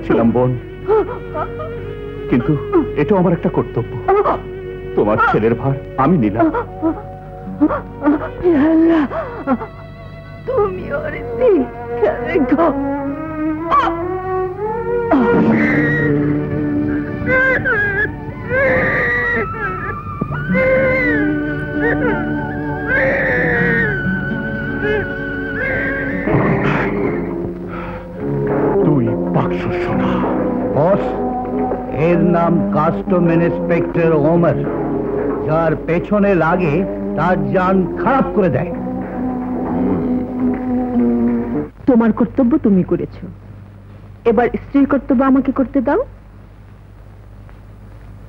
যাচ্ছিলাম বোন। কিন্তু এটাও আমার একটা কর্তব্য। তোমার ছেলের ভার আমি নিলাম। পেছনে লাগে তার যান খারাপ করে দেয়। তোমার কর্তব্য তুমি করেছ। এবার স্ত্রীর কর্তব্য আমাকে করতে দাও।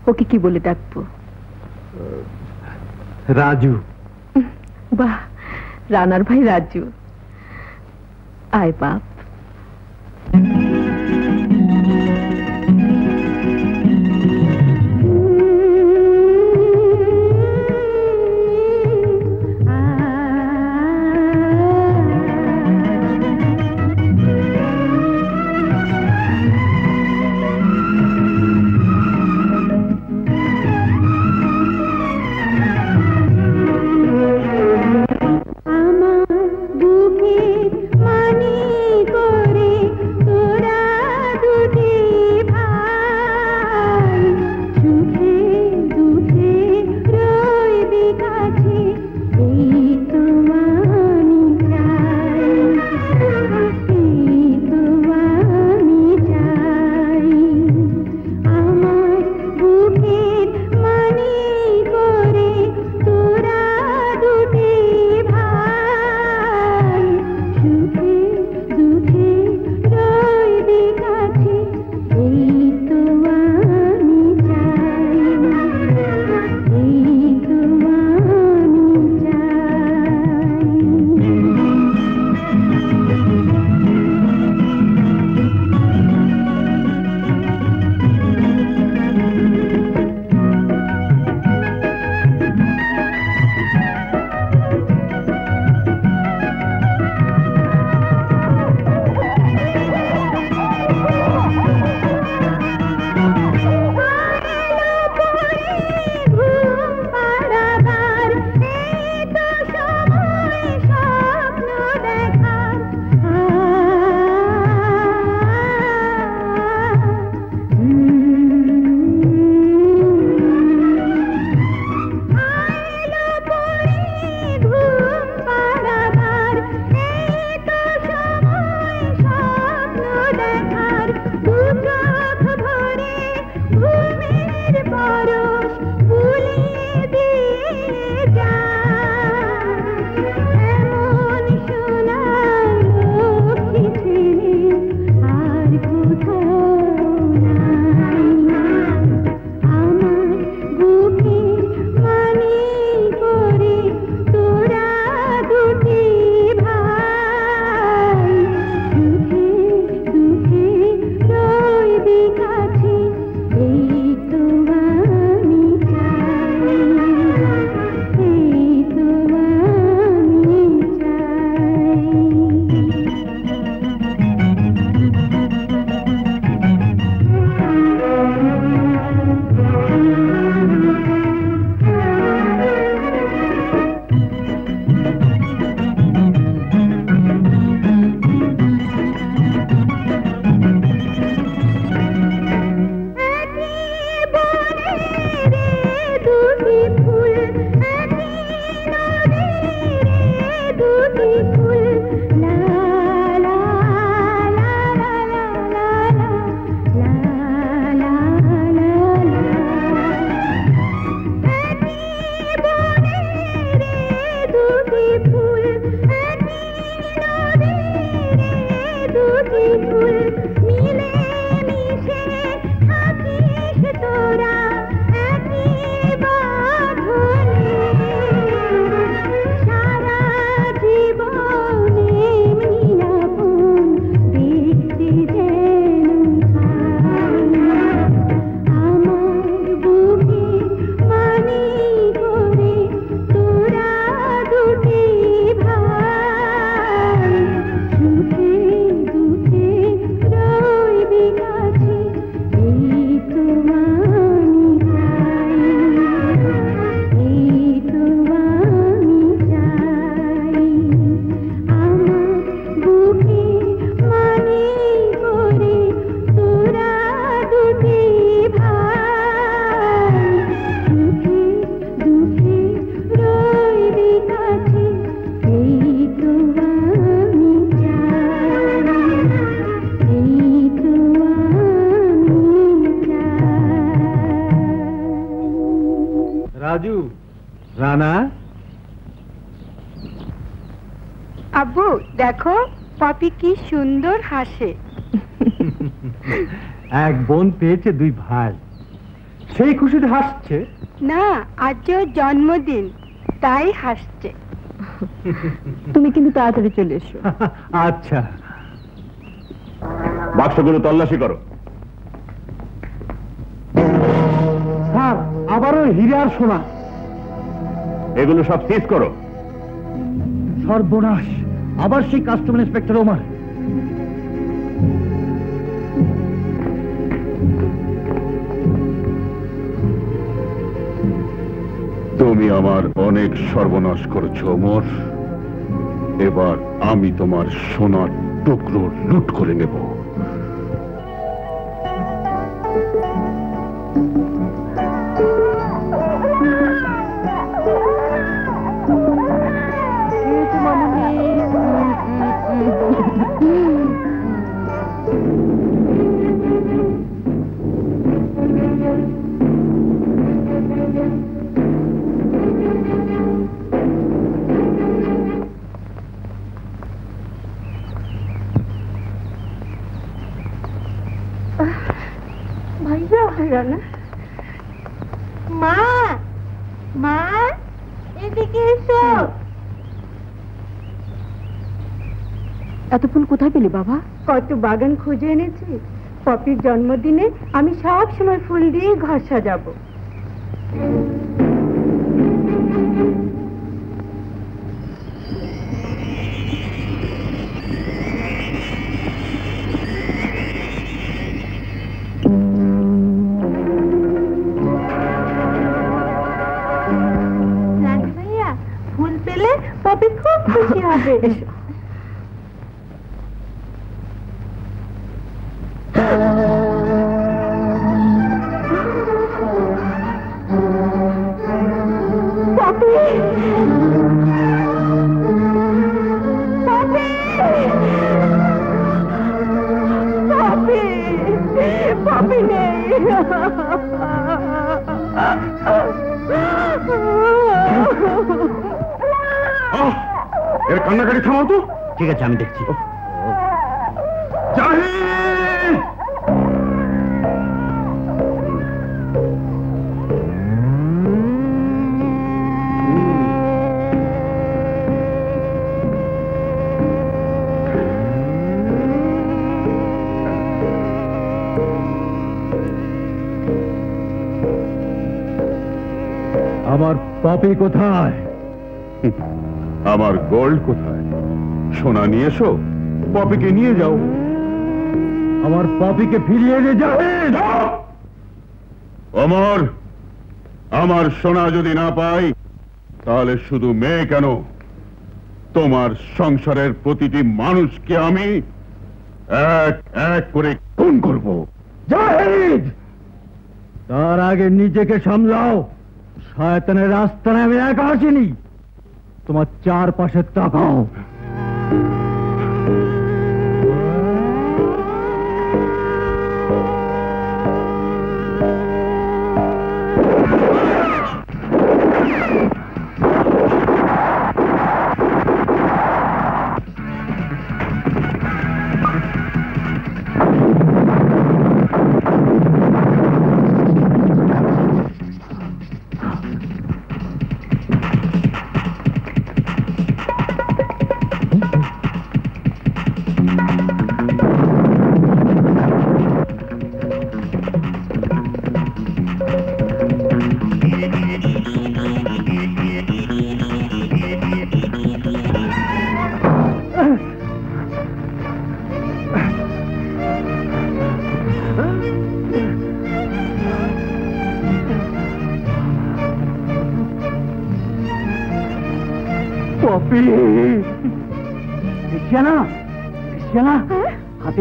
ওকে কি বলে ডাকবো? রাজু। বাহ রানার ভাই রাজু। আয় বাপ। সুন্দর হাসে। এক বোন পেয়েছে দুই ভাই। সেই খুশিতে হাসছে? না আজ ওর জন্মদিন তাই হাসছে। তুমি কিন্তু তাড়াতাড়ি চলে এসো। আচ্ছা। বাক্সগুলো তল্লাশি করো। স্যার আবারও হীরার সোনা। এগুলো সব সিজ করো। সর্বনাশ। আবার সেই কাস্টম ইন্সপেক্টর ওমার। তুমি আমার অনেক সর্বনাশ করেছ অমর। এবার আমি তোমার সোনার টুকরো লুট করে নেব। ফুল বাবা? কত বাগান খুঁজে এনেছি। পপির জন্মদিনে আমি সব সময় ফুল দিয়ে ঘর সাজাবো। কান্নাকাটি থামাও তো। ঠিক আছে আমি দেখছি। আমার পপি কোথায়? আমার গোল্ড কোথায়? সোনা নিয়ে এসো। পপিকে নিয়ে যাও। আমার পপিকে ফিরিয়ে এনে জাহিদ অমর আমার সোনা যদি না পাই তাহলে শুধু মেয়ে কেন? তোমার সংসারের প্রতিটি মানুষকে আমি এক এক করে খুন করব। জাহিদ! তার আগে নিজেকে সামলাও। শয়তানের রাস্তায় আমি একা আসিনি। তোমার চারপাশে তাকাও। পপি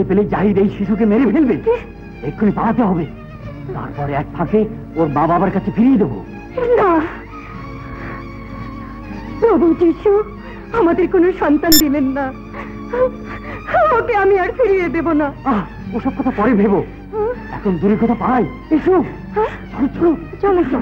হাতে পেলে জাহিদ এই শিশুকে মেরে ফেলবে? এক্ষুনি পালাতে হবে। তারপরে এক ফাঁকে ওর মা বাবার কাছে ফিরিয়ে দেবো। না। প্রভু যিশু আমাদের কোনো সন্তান দিলেন না। ওকে আমি আর ফিরিয়ে দেব না। ওসব কথা পরে ভেবো। এখন দূরের কথা পাই এসো। চলো। চলো। চলো।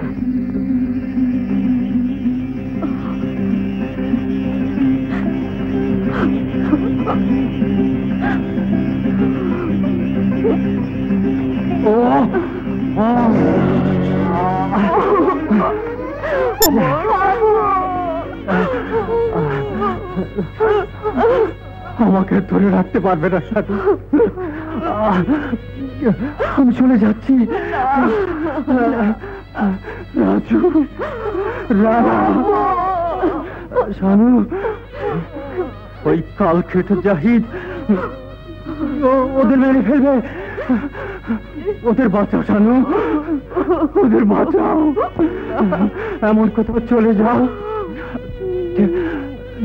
আমাকে ধরে রাখতে পারবে না, সাধু। আমি চলে যাচ্ছি। রাজু শানু ওই কাল খেটে জাহিদ ওদের মেরে ফেলবে। ওদের বাঁচাও শানু ওদের বাঁচাও। এমন কোথাও চলে যাও।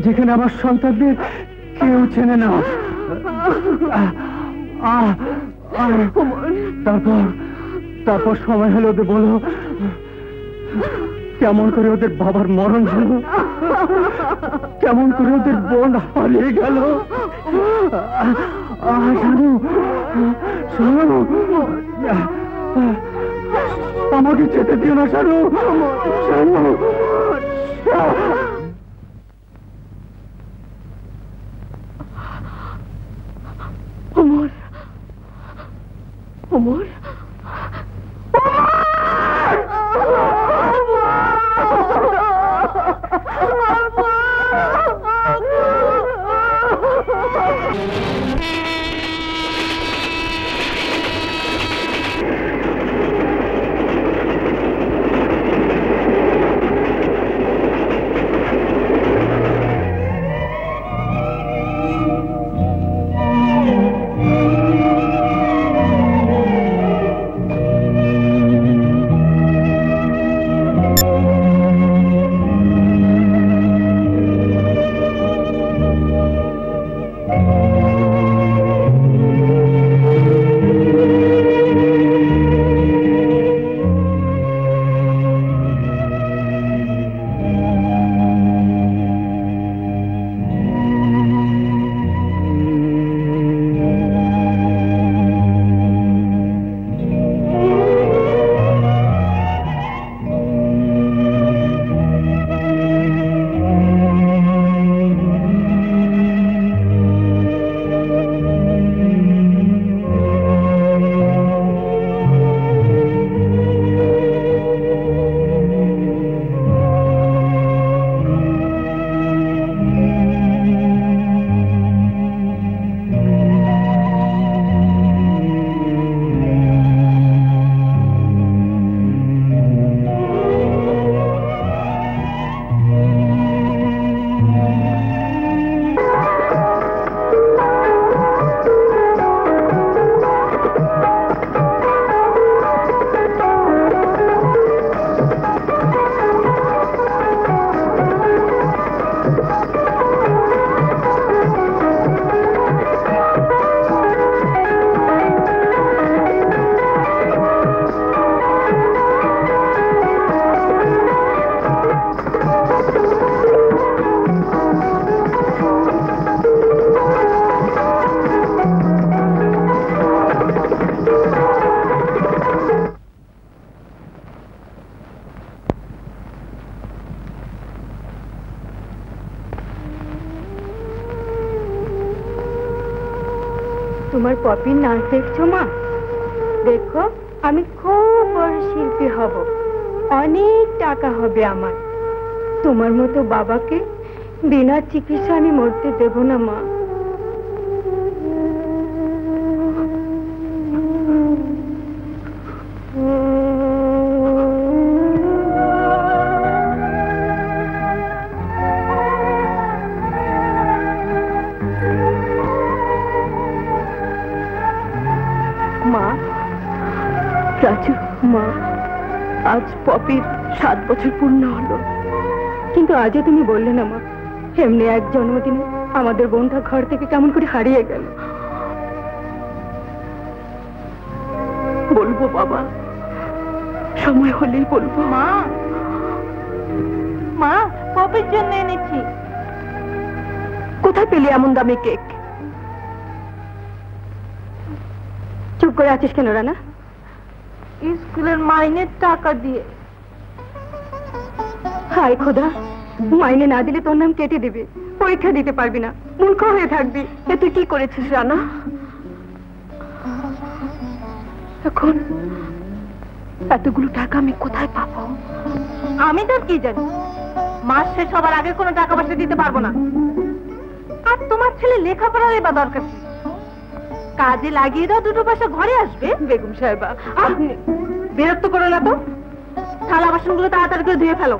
যেখানে আমার সন্তানদের কেউ চেনে না। তারপর তারপর সময় হলো ওদের বলো কেমন করে ওদের বাবার মরণ হলো? কেমন করে ওদের বোন হারিয়ে গেল? আহ, শানু আমাকে যেতে দিও না শানু শানু ওমর ওমর তোমার পপির না দেখছ মা দেখো, আমি খুব বড় শিল্পী হব। অনেক টাকা হবে আমার। তোমার মতো বাবাকে বিনা চিকিৎসা আমি মরতে দেব না, মা। পপির সাত বছর পূর্ণ হলো। কিন্তু আজও তুমি বললে না মা এমনি এক জন্মদিনে আমাদের বোনটা ঘর থেকে কেমন করে হারিয়ে গেল। বলব বাবা সময় হলেই বলব। মা মা পপির জন্য এনেছি। কোথায় পেলি এমন দামি কেক? চুপ করে আছিস কেন রানা? স্কুলের মাইনের টাকা দিয়ে। হায় খোদা মাইনে না দিলে তোর নাম কেটে দেবে পরীক্ষা দিতে পারবি না মূর্খ হয়ে থাকবি। এ তুই কি করেছিস রানা? এখন এতগুলো টাকা আমি কোথায় পাবো? আমি তো কি জানি? মাস শেষ হবার আগে কোনো টাকা পয়সা দিতে পারব না। আর তোমার ছেলে লেখাপড়ার এবার দরকার কি? কাজে লাগিয়ে দাও দুটো পয়সা ঘরে আসবে। বেগম সাহেবা আপনি বিরক্ত করো না তো। থালা বাসনগুলো তাড়াতাড়ি করে ধুয়ে ফেলো।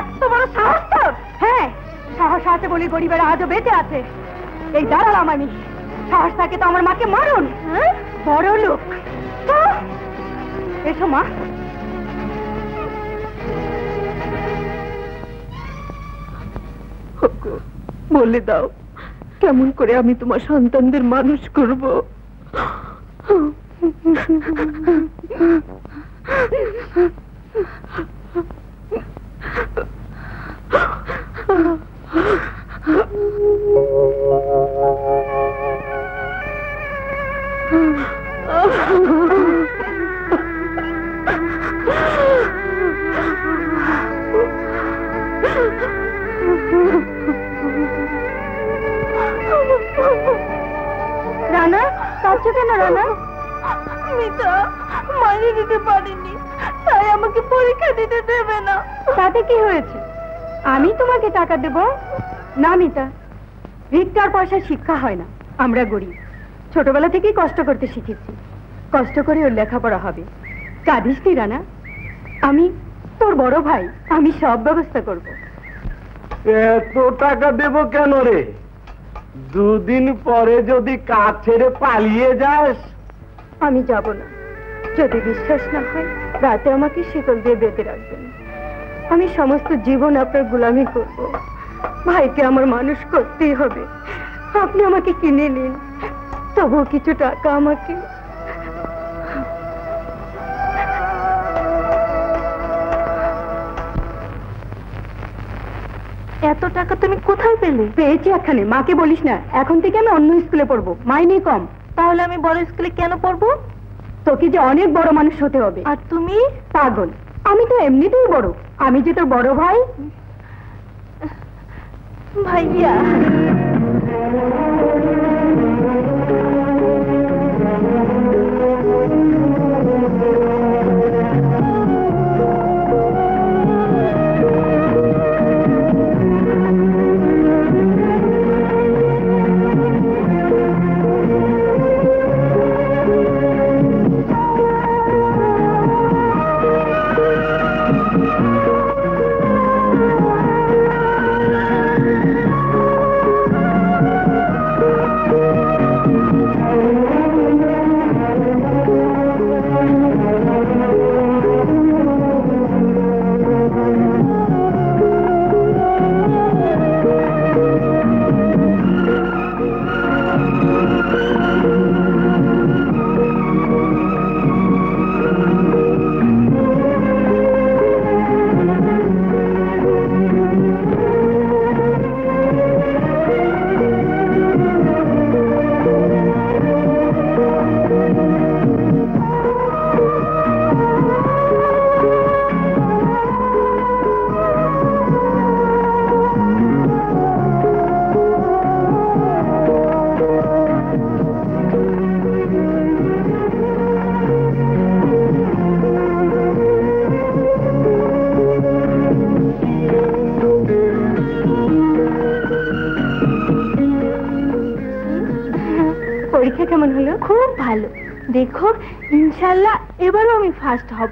এত বড় সাহস তোর? হ্যাঁ সাহস আছে বলি গরিবেরা আজও বেঁচে আছে। এই দাঁড়ালাম আমি সাহস থাকে তো আমার মাকে মারুন। হ্যাঁ? বড় লোক। এসো মা। বলে দাও কেমন করে আমি তোমার সন্তানদের মানুষ করব? রানা কাঁদছো কেন রানা মিতা মাইনে দিতে পারিনি তাই আমাকে পরীক্ষা দিতে দেবে না। তাতে কি হয়েছে? আমি তোমাকে টাকা দেব? না মিতা। ভিক্ষার পয়সা শিক্ষা হয় না। আমরা গরিব। ছোটবেলা থেকেই কষ্ট করতে শিখেছি। কষ্ট করে ওর লেখাপড়া হবে। কাঁদিস নি রানা। আমি তোর বড় ভাই আমি সব ব্যবস্থা করব। এত টাকা দেব কেন রে? দুদিন পরে যদি কাজ ছেড়ে পালিয়ে যাস। আমি যাব না। যদি বিশ্বাস না হয় রাতে আমাকে শীতল দিয়ে বেঁধে রাখবেন। আমি সমস্ত জীবন আপনার গোলামি করব। ভাইকে আমার মানুষ করতেই হবে। আপনি আমাকে কিনে নিন। তবুও কিছু টাকা আমাকে। এত টাকা তুমি কোথায় পেলে? পেয়েছি এখানে মাকে বলিস না। এখন থেকে আমি অন্য স্কুলে পড়ব। মাইনে কম। তাহলে আমি বড় স্কুলে কেন পড়ব? তোকে যে অনেক বড় মানুষ হতে হবে। আর তুমি? পাগল। আমি তো এমনিতেই বড়। আমি যে তোর বড় ভাই। ভাইয়া। পরীক্ষা ইনশাল্লাহ এবারও আমি ফার্স্ট হব।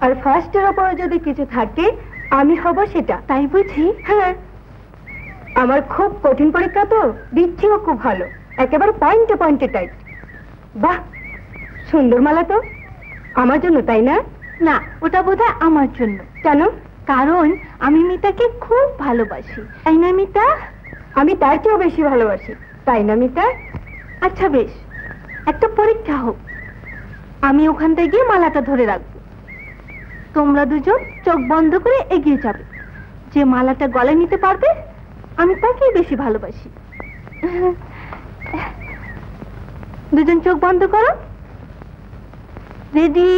আর ফার্স্টের ওপরে যদি কিছু থাকে আমি হব সেটা। তাই বুঝি? হ্যাঁ। আমার খুব কঠিন পরীক্ষা তো দিচ্ছিও খুব ভালো। একেবারে পয়েন্টে পয়েন্টে টাইট বাহ! সুন্দর মালা তো। আমার জন্য তাই না? না ওটা বোধ আমার জন্য। কেন? কারণ আমি মিতাকে খুব ভালোবাসি। তাই না মিতা? আমি তার চেয়েও বেশি ভালোবাসি। তাই না মিতা? আচ্ছা বেশ। একটা পরীক্ষা হোক। আমি ওখানটায় গিয়ে মালাটা ধরে রাখব। তোমরা দুজন চোখ বন্ধ করে এগিয়ে যাবে। যে মালাটা গলায় নিতে পারবে, আমি তাকেই বেশি ভালোবাসি। দুজন চোখ বন্ধ করো। রেডি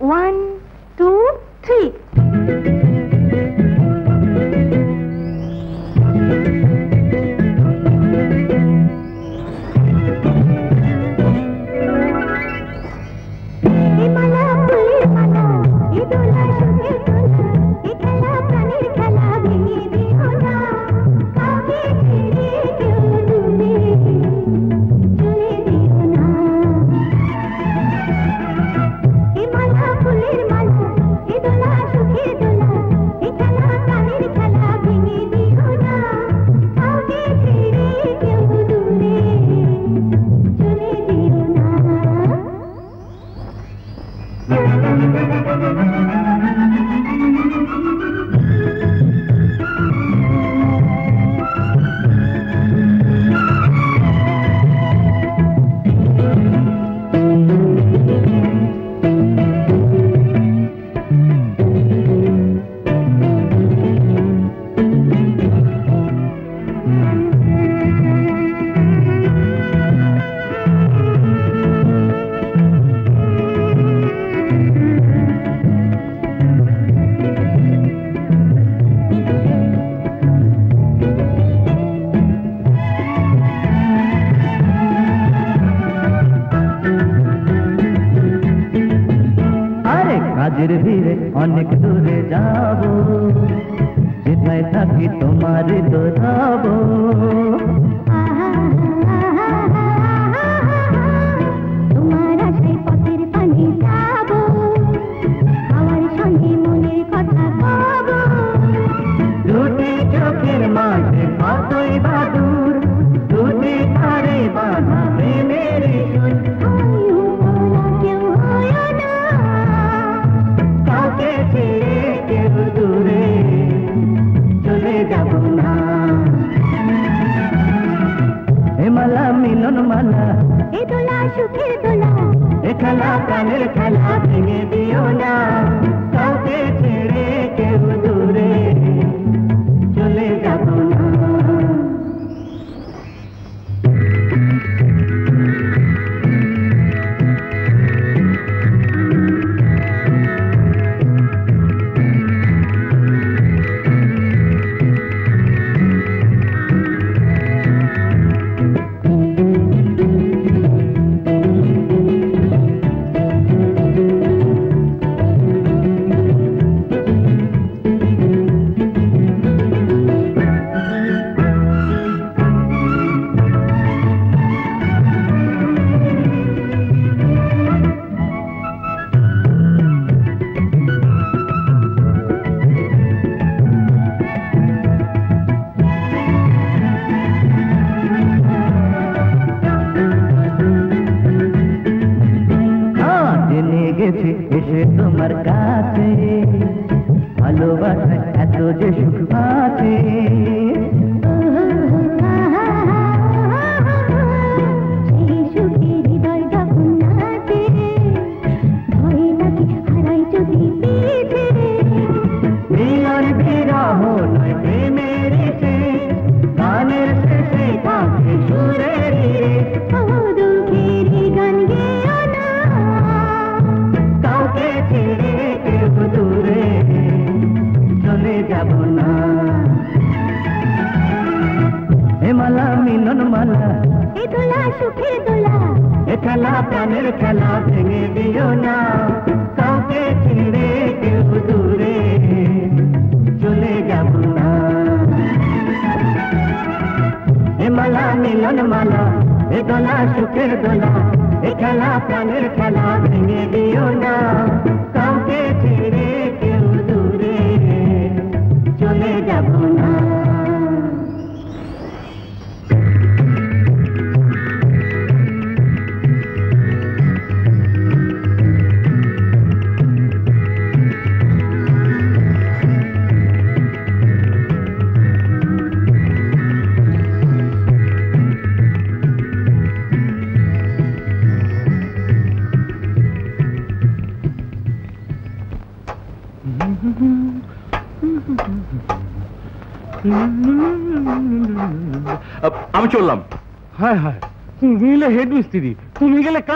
ওয়ান টু থ্রি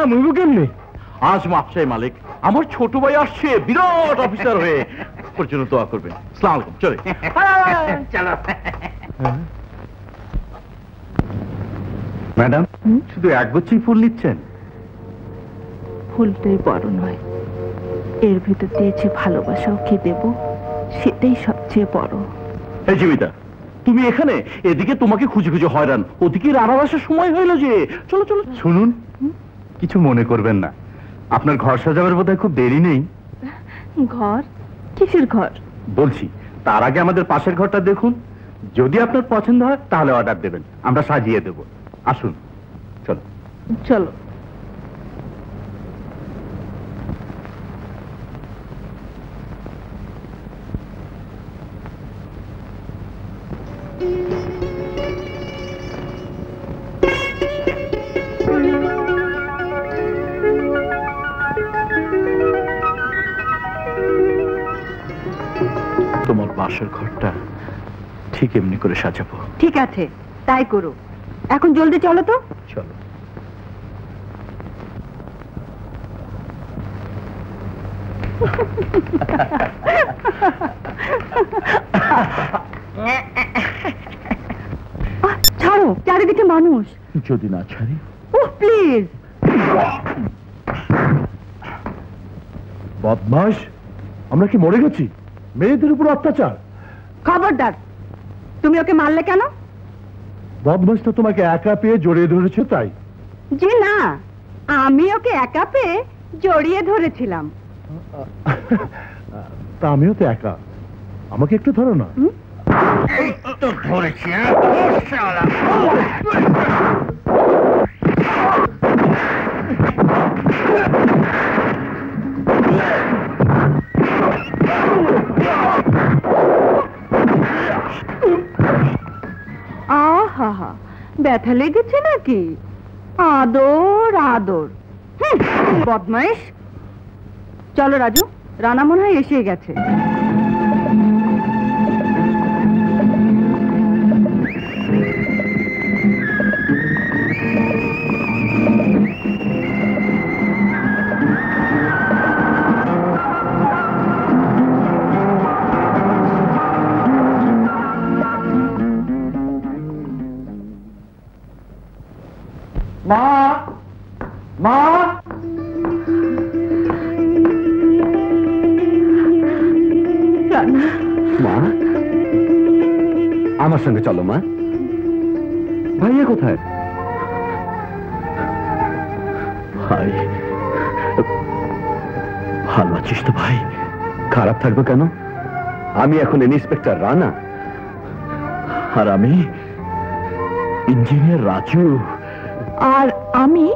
কাম হইব কেমনে? আজ মাপসাই মালিক আমার ছোট ভাই আসছে বিরাট অফিসার হয়ে। ওর জন্য দোয়া করবেন। সালাম আলাইকুম চলে। ম্যাডাম শুধু এক গুচ্ছই ফুল নিচ্ছেন? ফুলটাই বড় নয়। এর ভিতর দিয়ে যে ভালোবাসাও কি দেব সেটাই সবচেয়ে বড়। এই জীবিতা তুমি এখানে? এদিকে তোমাকে খুঁজে খুঁজে হয়রান। ওদিকে রান্না বাসার সময় হইল যে। চলো চলো। শুনুন। কিছু মনে করবেন না। আপনার ঘর সাজাবার বোধহয় খুব দেরি নেই। ঘর? কিসের ঘর? বলছি তার আগে আমাদের পাশের ঘরটা দেখুন। যদি আপনার পছন্দ হয় তাহলে অর্ডার দেবেন। আমরা সাজিয়ে দেব। আসুন চলো। চলো। তোমার পাশের ঘরটা ঠিক এমনি করে সাজাবো। ঠিক আছে তাই করো। এখন জলদি চলো তো। চলো। ছাড়ো চারিদিকে মানুষ। যদি না ছাড়ি। ওহ প্লিজ বদমাস আমরা কি মরে গেছি? মেয়েদের উপর অত্যাচার। খবরদার। তুমি ওকে মারলে কেন? বদমাসটা তোমাকে একা পেয়ে জড়িয়ে ধরেছে তাই। জি না আমি ওকে একা পেয়ে জড়িয়ে ধরেছিলাম। তা আমিও তো একা। আমাকে একটু ধরো না। আহা ব্যথা লেগেছে নাকি? আদর আদর। বদমাইশ। চলো রাজু রানা মনে হয় এসে গেছে। আমার সঙ্গে চলো মা। ভাইয়া কোথায়? ভাই ভালো আছিস তো ভাই? খারাপ থাকবে কেন? আমি এখন ইন্সপেক্টর রানা। আর আমি ইঞ্জিনিয়ার রাজু। আর আমি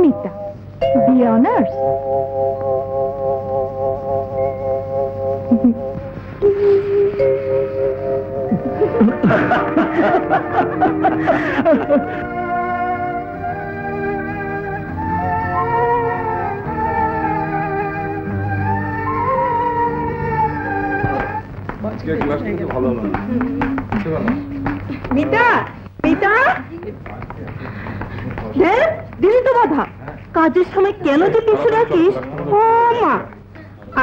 মিতা বি অনার্স। দেখ দিলি তো বাধা। কাজের সময় কেন যে পিছু রাখিস ও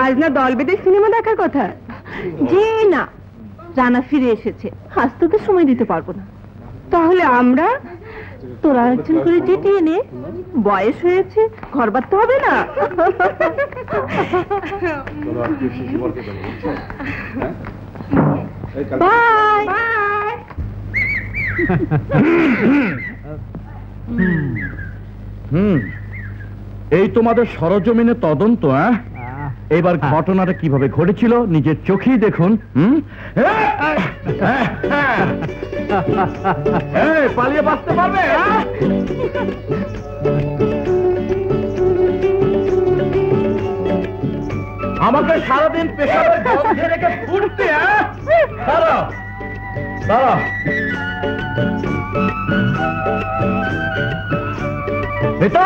আজ না দল বেঁধে সিনেমা দেখার কথা। যে না, রানা ফিরে এসেছে। আজ তোকে সময় দিতে পারব না। তাহলে আমরা? তোরা একজন করে জিতিয়ে নে। বয়স হয়েছে ঘর বাঁধতে হবে না? বাই। বাই হুম। এই তোমাদের সরজমিনে তদন্ত হ্যাঁ? এবার ঘটনাটা কীভাবে ঘটেছিল নিজের চোখেই দেখুন হুম? পালিয়ে বাঁচতে পারবে হ্যাঁ? আমাকে সারাদিন পেশাবের গন্ধে রেখে ফুটতে হ্যাঁ? দাঁড়াও দাঁড়াও। বেটা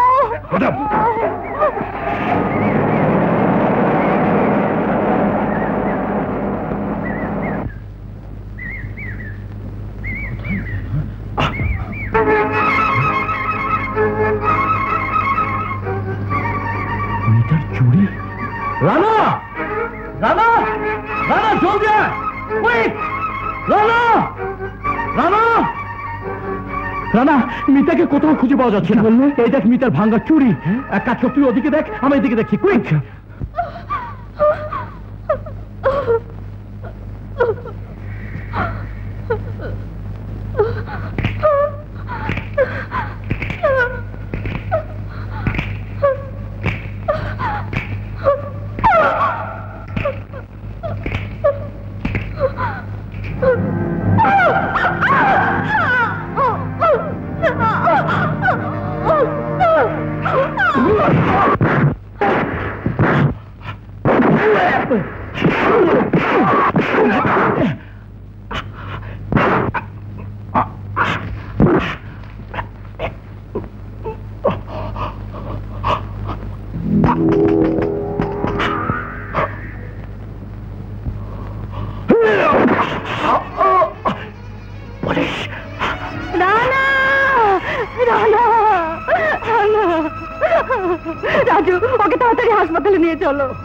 মিতাকে কোথাও খুঁজে পাওয়া যাচ্ছে না। বললে? এই দেখ মিতার ভাঙ্গা চুরি। এক কাজ করতে তুই ওদিকে দেখ আমি এদিকে দেখি কুইক হাসপাতালে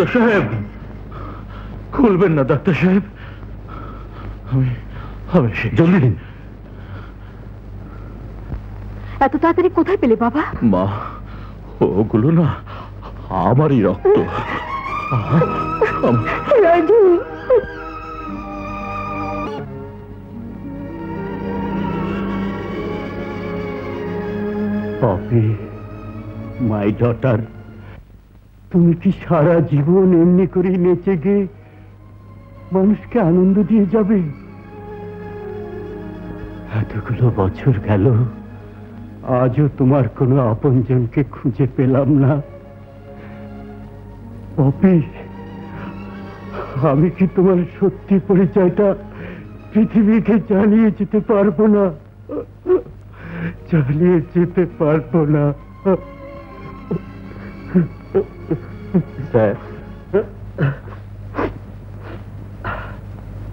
ডাক্তার সাহেব। খুলবেন না ডাক্তার সাহেব। আমি আমি জলদি দিন। এত তাড়াতাড়ি কোথায় পেলে বাবা? মা ওগুলো না আমারই রক্ত। আম- রাজু। পপি মাই ডটার তুমি কি সারা জীবন এমনি করে নেচে গিয়ে মানুষকে আনন্দ দিয়ে যাবে? এতগুলো বছর গেল, আজও তোমার কোনো আপনজনকে খুঁজে পেলাম না। পপি আমি কি তোমার সত্যি পরিচয়টা পৃথিবীকে চালিয়ে যেতে পারব না? চালিয়ে যেতে পারব না। স্যার।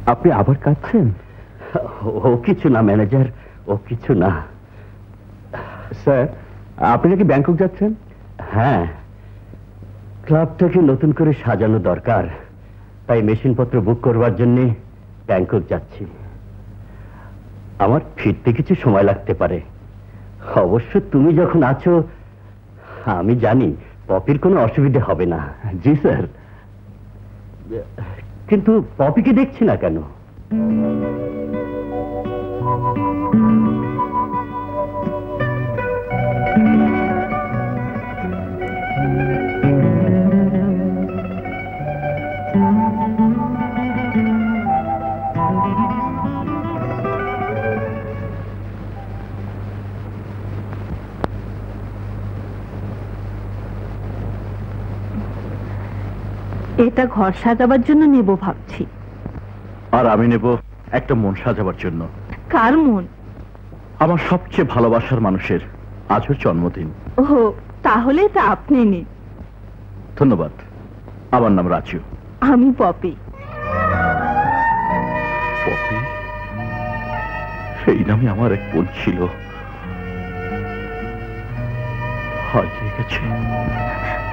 আপনি আবার কাঁদছেন? ও কিছু না ম্যানেজার ও কিছু না। স্যার আপনি নাকি ব্যাংকক যাচ্ছেন? হ্যাঁ। ক্লাবটাকে নতুন করে সাজানো দরকার। তাই মেশিনপত্র বুক করবার জন্যে ব্যাংকক যাচ্ছি। আমার ফিরতে কিছু সময় লাগতে পারে। অবশ্য তুমি যখন আছো আমি জানি পপির কোনো অসুবিধে হবে না। জি স্যার। কিন্তু পপিকে দেখছি না কেন? এটা ঘর সাজাবার জন্য নেব ভাবছি। আর আমি নেব একটা মন সাজাবার জন্য। কার মন? আমার সবচেয়ে ভালোবাসার মানুষের আজ ওর জন্মদিন। ও তাহলে তা আপনি নিন। ধন্যবাদ। আমার নাম রাজু। আমি পপি। পপি? সেই নামে আমার এক বোন ছিল। হারিয়ে গেছে।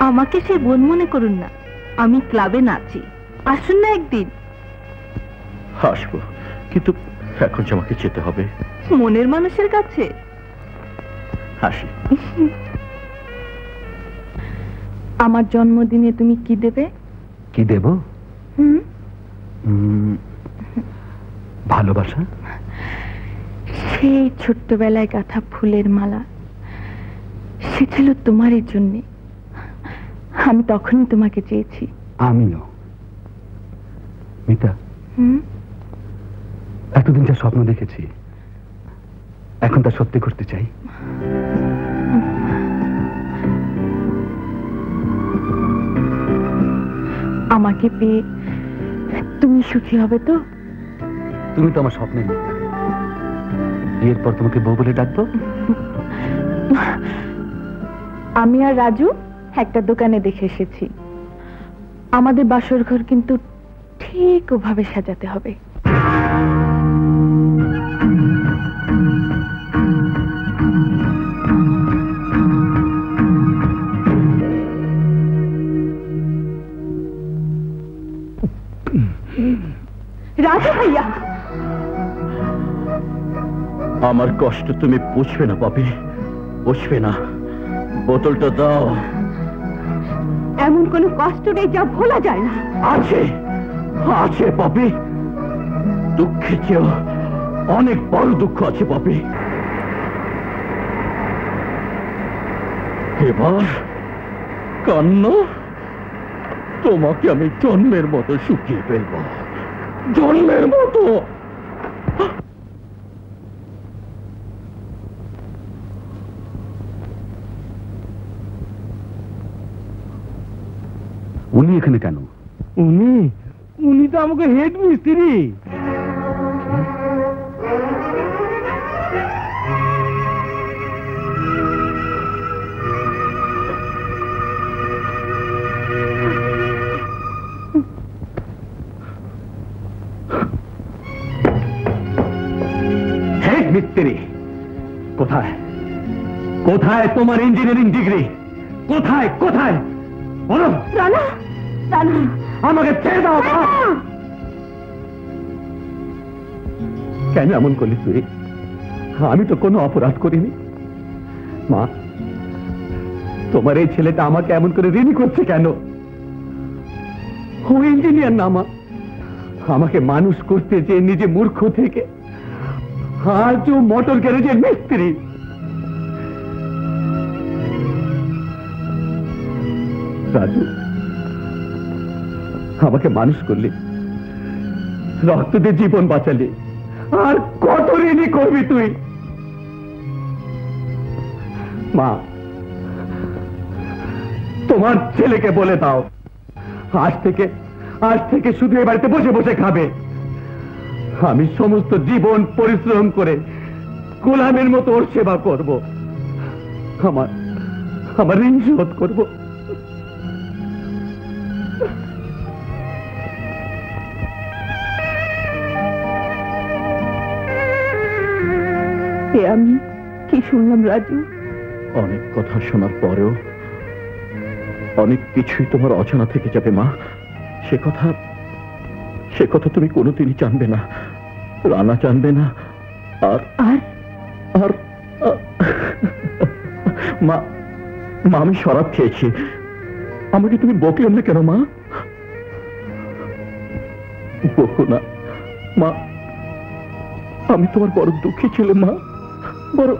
আমাকে সে বোন মনে করুন না। আমি ক্লাবে নাচি। আসুন না একদিন। আসব কিন্তু এখন আমাকে যেতে হবে। মনের মানুষের কাছে। হাসি আমার জন্মদিনে তুমি কি দেবে? কি দেব? হুম? ভালোবাসা? সেই ছোট্টবেলায় গাঁথা ফুলের মালা। সে ছিল তোমারই জন্যে। আমি তখনই তোমাকে চেয়েছি। আমিও। মিতা। হুম? এতদিন যা স্বপ্ন দেখেছি এখন তা সত্যি করতে চাই। আমাকে পেয়ে তুমি সুখী হবে তো? তুমি তো আমার স্বপ্নে নেই। বিয়ের পর তোমাকে বউ বলে ডাকবো? আমি আর রাজু? একটা দোকানে দেখে এসেছি। আমাদের বাসর ঘর কিন্তু ঠিক ওভাবে সাজাতে হবে। ভাইয়া! আমার কষ্ট তুমি বুঝবে না, পাপি। বুঝবে না। বোতলটা দাও। কোনো কষ্ট নেই, যা ভোলা যায় না। আছে আছে পাপি। দুঃখের চেয়েও অনেক বড় দুঃখ আছে পাপি। এবার কান্ন, তোমাকে আমি জন্মের মতো শুকিয়ে ফেলব। জন্মের মতো উনি এখানে কেন? উনি উনি তো আমাকে হেড মিস্ত্রি হেড মিস্ত্রি কোথায়? কোথায় তোমার ইঞ্জিনিয়ারিং ডিগ্রি কোথায় কোথায়? বলো। রানা আমাকে ছেড়ে দাও মা। কেন এমন করলি তুই? আমি তো কোনো অপরাধ করিনি। মা তোমার এই ছেলেটা আমাকে এমন করে ঋণী করছে কেন? ও ইঞ্জিনিয়ার না মা। আমাকে মানুষ করতে যে নিজে মূর্খ থেকে আজ মোটর গ্যারেজের মিস্ত্রি। রাজু আমাকে মানুষ করলি। রক্ত দিয়ে জীবন বাঁচালি। আর কত ঋণই করবি তুই? মা, তোমার ছেলেকে বলে দাও। আজ থেকে আজ থেকে শুধু এ বাড়িতে বসে বসে খাবে। আমি সমস্ত জীবন পরিশ্রম করে গোলামের মতো ওর সেবা করব। আমার আমার ঋণ শোধ করব। আমি কি শুনলাম রাজু? অনেক কথা শোনার পরেও অনেক কিছুই তোমার অজানা থেকে যাবে মা। সে কথা সে কথা তুমি কোনোদিনই জানবে না। রানা জানবে না। আর আর? আর মা মা আমি শরাব খেয়েছি। আমাকে তুমি বকলে না কেন মা? বকো না। মা আমি তোমার বড় দুঃখী ছেলে মা। বড়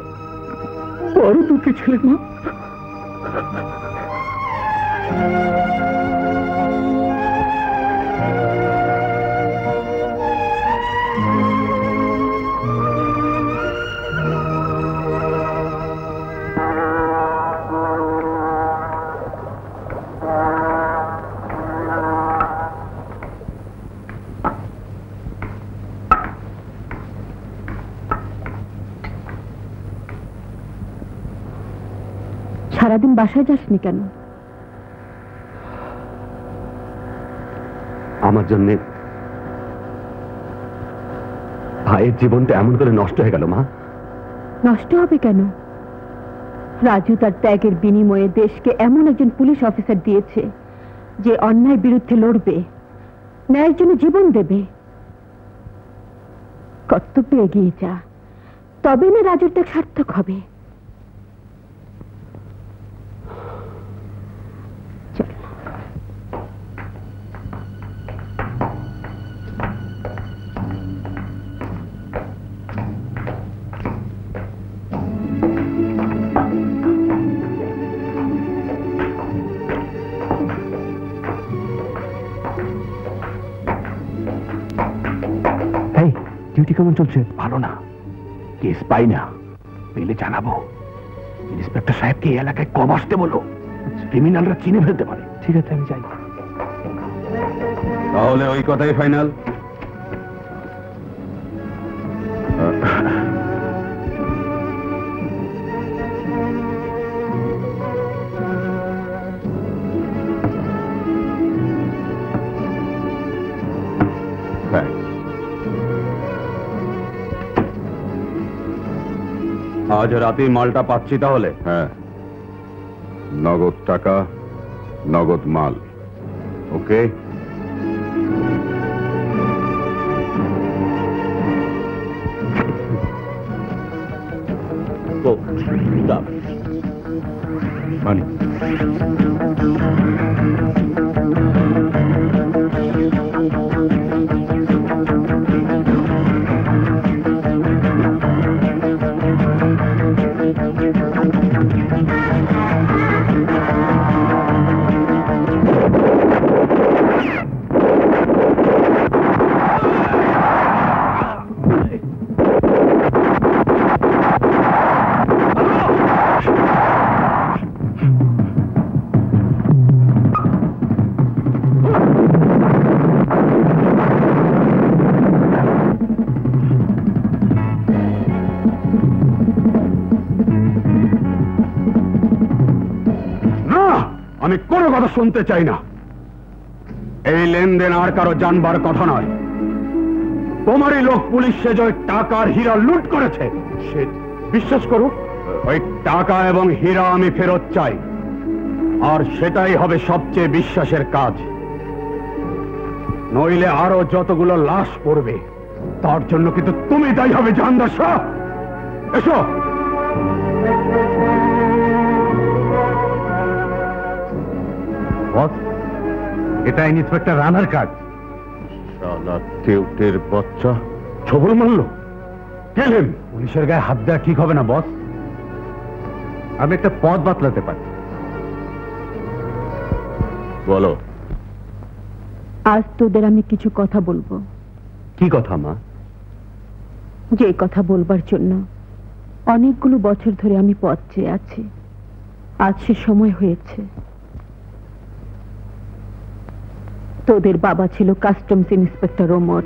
বড় দুঃখী ছেলে মা। বাসায় যাসনি কেন? আমার জন্য ভাইয়ের জীবনটা এমন করে নষ্ট হয়ে গেল মা। নষ্ট হবে কেন? রাজু তার ত্যাগের বিনিময়ে দেশকে এমন একজন পুলিশ অফিসার দিয়েছে যে অন্যায় বিরুদ্ধে লড়বে ন্যায়ের জন্য জীবন দেবে। কর্তব্যে এগিয়ে যা তবে না রাজুর ত্যাগ সার্থক হবে। কেমন চলছে। ভালো না। কেস পাই না। পেলে জানাব। ইন্সপেক্টর সাহেবকে এই এলাকায় কম আসতে বলো। ক্রিমিনালরা চিনে ফেলতে পারে। ঠিক আছে আমি যাই। তাহলে ওই কথাই ফাইনাল। আজ রাতে মালটা পাচ্ছি তাহলে। হ্যাঁ। নগদ টাকা নগদ মাল। ওকে? শুনতে চাই না। এই লেনদেন আর কারও জানবার কথা নয়। তোমারই লোক পুলিশ সেজয় টাকার হীরা লুট করেছে। সে বিশ্বাস করো ওই টাকা এবং হীরা আমি ফেরত চাই। আর সেটাই হবে সবচেয়ে বিশ্বাসের কাজ। নইলে আরও যতগুলো লাশ পড়বে, তার জন্য কিন্তু তুমি দায়ী হবে জানদার শাহ এসো। এটা ইন্সপেক্টর রানার কাজ। শালা কেউটের বাচ্চা। ছবল মারল। গেলেন পুলিশের গায়ে হাত দেওয়া ঠিক হবে না বস। আমি একটা পথ বাতলাতে পারি। বলো। আজ তোদের আমি কিছু কথা বলব। কি কথা মা? যে কথা বলবার জন্য অনেকগুলো বছর ধরে আমি পথ চেয়ে আছি। আজ সে সময় হয়েছে। তোদের বাবা ছিল কাস্টমস ইন্সপেক্টর ওমর।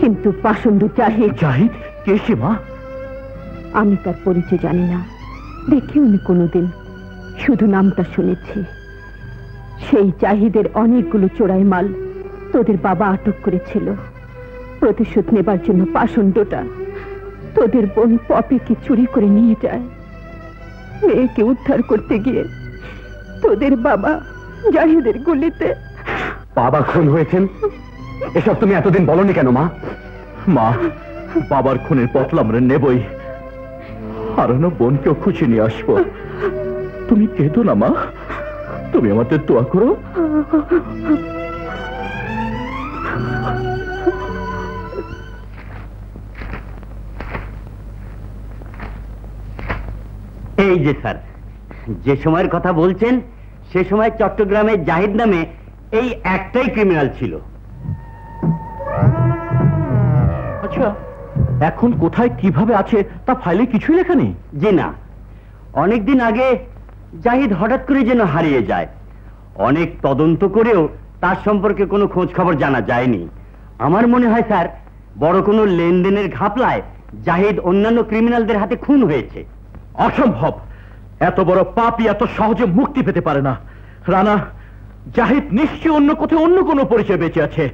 কিন্তু পাষণ্ড জাহিদ জাহিদ? কে সে মা? আমি তার পরিচয় জানি না। দেখিওনি কোনোদিন শুধু নামটা শুনেছি। সেই জাহিদের অনেকগুলো চোরাই মাল তোদের বাবা আটক করেছিল। প্রতিশোধ নেবার জন্য পাষণ্ডটা তোদের বোন পপিকে চুরি করে নিয়ে যায়। মেয়েকে উদ্ধার করতে গিয়ে তোদের বাবা জাহিদের গুলিতে বাবা খুন হয়েছেন? এসব তুমি এতদিন বলনি কেন, মা? মা, বাবার খুনের বদলা আমরা নেবই। হারানো বোনকেও খুশি নিয়ে আসব। তুমি কেঁদো না, মা। তুমি আমাদের দোয়া করো। এই যে স্যার, যে সময়ের কথা বলছেন, সে সময় চট্টগ্রামে জাহিদ নামে এই একটাই ক্রিমিনাল ছিল। আচ্ছা এখন কোথায় কীভাবে আছে তা ফাইলে কিছুই লেখা নেই। জি না। অনেকদিন আগে জাহিদ হঠাৎ করে যেন হারিয়ে যায়। অনেক তদন্ত করেও তার সম্পর্কে কোনো খোঁজ খবর জানা যায়নি। আমার মনে হয় স্যার বড় কোনো লেনদেনের ঘাপলায় জাহিদ অন্যান্য ক্রিমিনালদের হাতে খুন হয়েছে। অসম্ভব! এত বড় পাপি এত সহজে মুক্তি পেতে পারে না। রানা জাহিদ নিশ্চয়ই অন্য কোথাও অন্য কোনো পরিচয় বেঁচে আছে।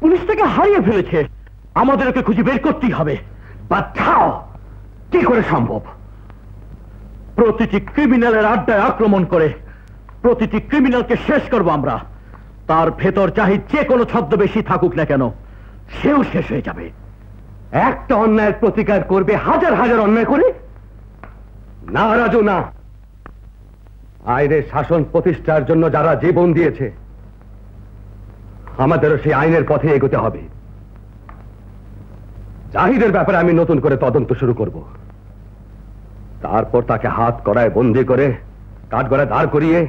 পুলিশ তাকে হারিয়ে ফেলেছে। আমাদের ওকে খুঁজে বের করতেই হবে। বাচ্চাও কি করে সম্ভব? প্রতিটি ক্রিমিনালের আড্ডায় আক্রমণ করে, প্রতিটি ক্রিমিনালকে শেষ করব আমরা। তার ভেতর জাহিদ যে কোনো ছদ্ম বেশি থাকুক না কেন, সেও শেষ হয়ে যাবে। একটা অন্যায়ের প্রতিকার করবে হাজার হাজার অন্যায় করে? না, রাজু, না। আইনের শাসন প্রতিষ্ঠার জন্য যারা জীবন দিয়েছে, আমাদেরও সেই আইনের পথে এগোতে হবে। জাহিদের ব্যাপারে আমি নতুন করে তদন্ত শুরু করব। তারপর তাকে হাত করায় বন্দি করে কাঠগড়ায় দাঁড় করিয়ে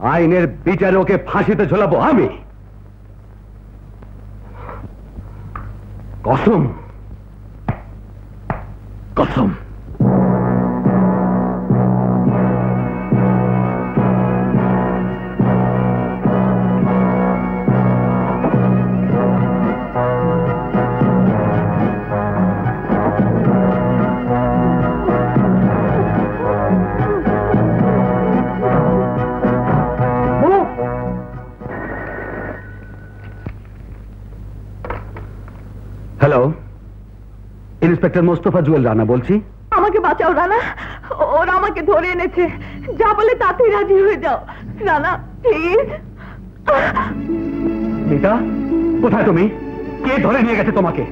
আইনের বিচারে ওকে ফাঁসিতে ঝোলাবো আমি। কসম। কসম। ইন্সপেক্টর মোস্তফা জুয়েল রানা বলছি। আমাকে বাঁচাও রানা। ওরা আমাকে ধরে এনেছে। যা বলে তাতেই রাজি হয়ে যাও। রানা প্লিজ মিতা কোথায় তুমি? কে ধরে নিয়ে গেছে তোমাকে?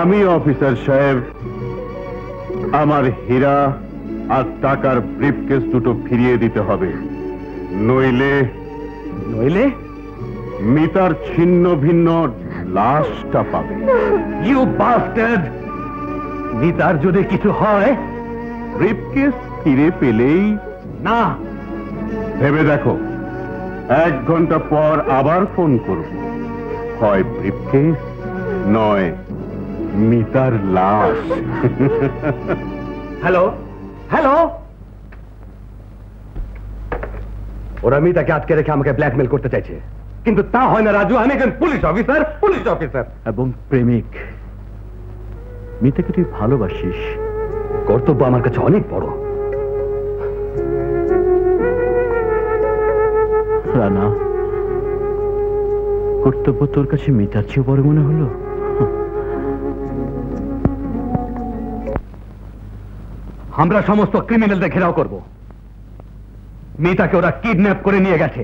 আমি অফিসার সাহেব। আমার হীরা আর টাকার ব্রিফকেস দুটো ফিরিয়ে দিতে হবে। নইলে নইলে? মিতার ছিন্ন ভিন্ন লাশটা পাবে। ইউ বাস্টার্ড মিতার যদি কিছু হয়? ব্রিফকেস ফিরে পেলেই না। ভেবে দেখো এক ঘণ্টা পর আবার ফোন করব হয় ব্রিফকেস নয় মিতার লাশ। হ্যালো? হ্যালো? ওরা মিতাকে আটকে রেখে আমাকে ব্ল্যাকমেল করতে চাইছে। কিন্তু তা হয় না রাজু। আমি একজন পুলিশ অফিসার পুলিশ অফিসার। এবং প্রেমিক। মিতাকে তুই ভালোবাসিস? কর্তব্য আমার কাছে অনেক বড়। রানা, কর্তব্য তোর কাছে মিতার চেয়ে বড় মনে হলো? আমরা সমস্ত ক্রিমিনালদের ঘেরাও করব। মিতাকে ওরা কিডন্যাপ করে নিয়ে গেছে।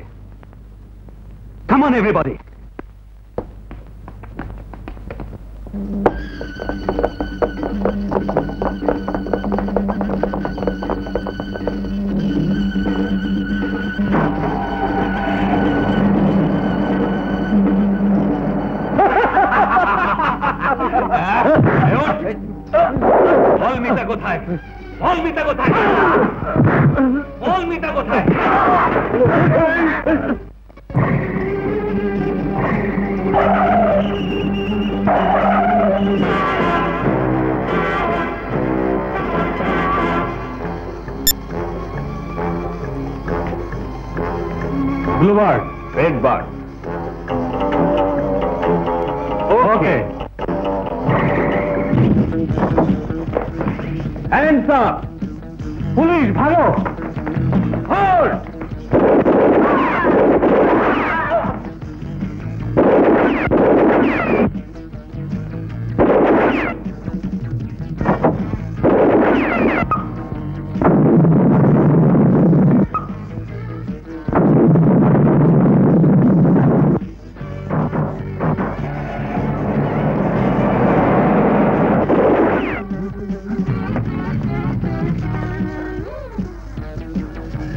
থামান এভরিবডি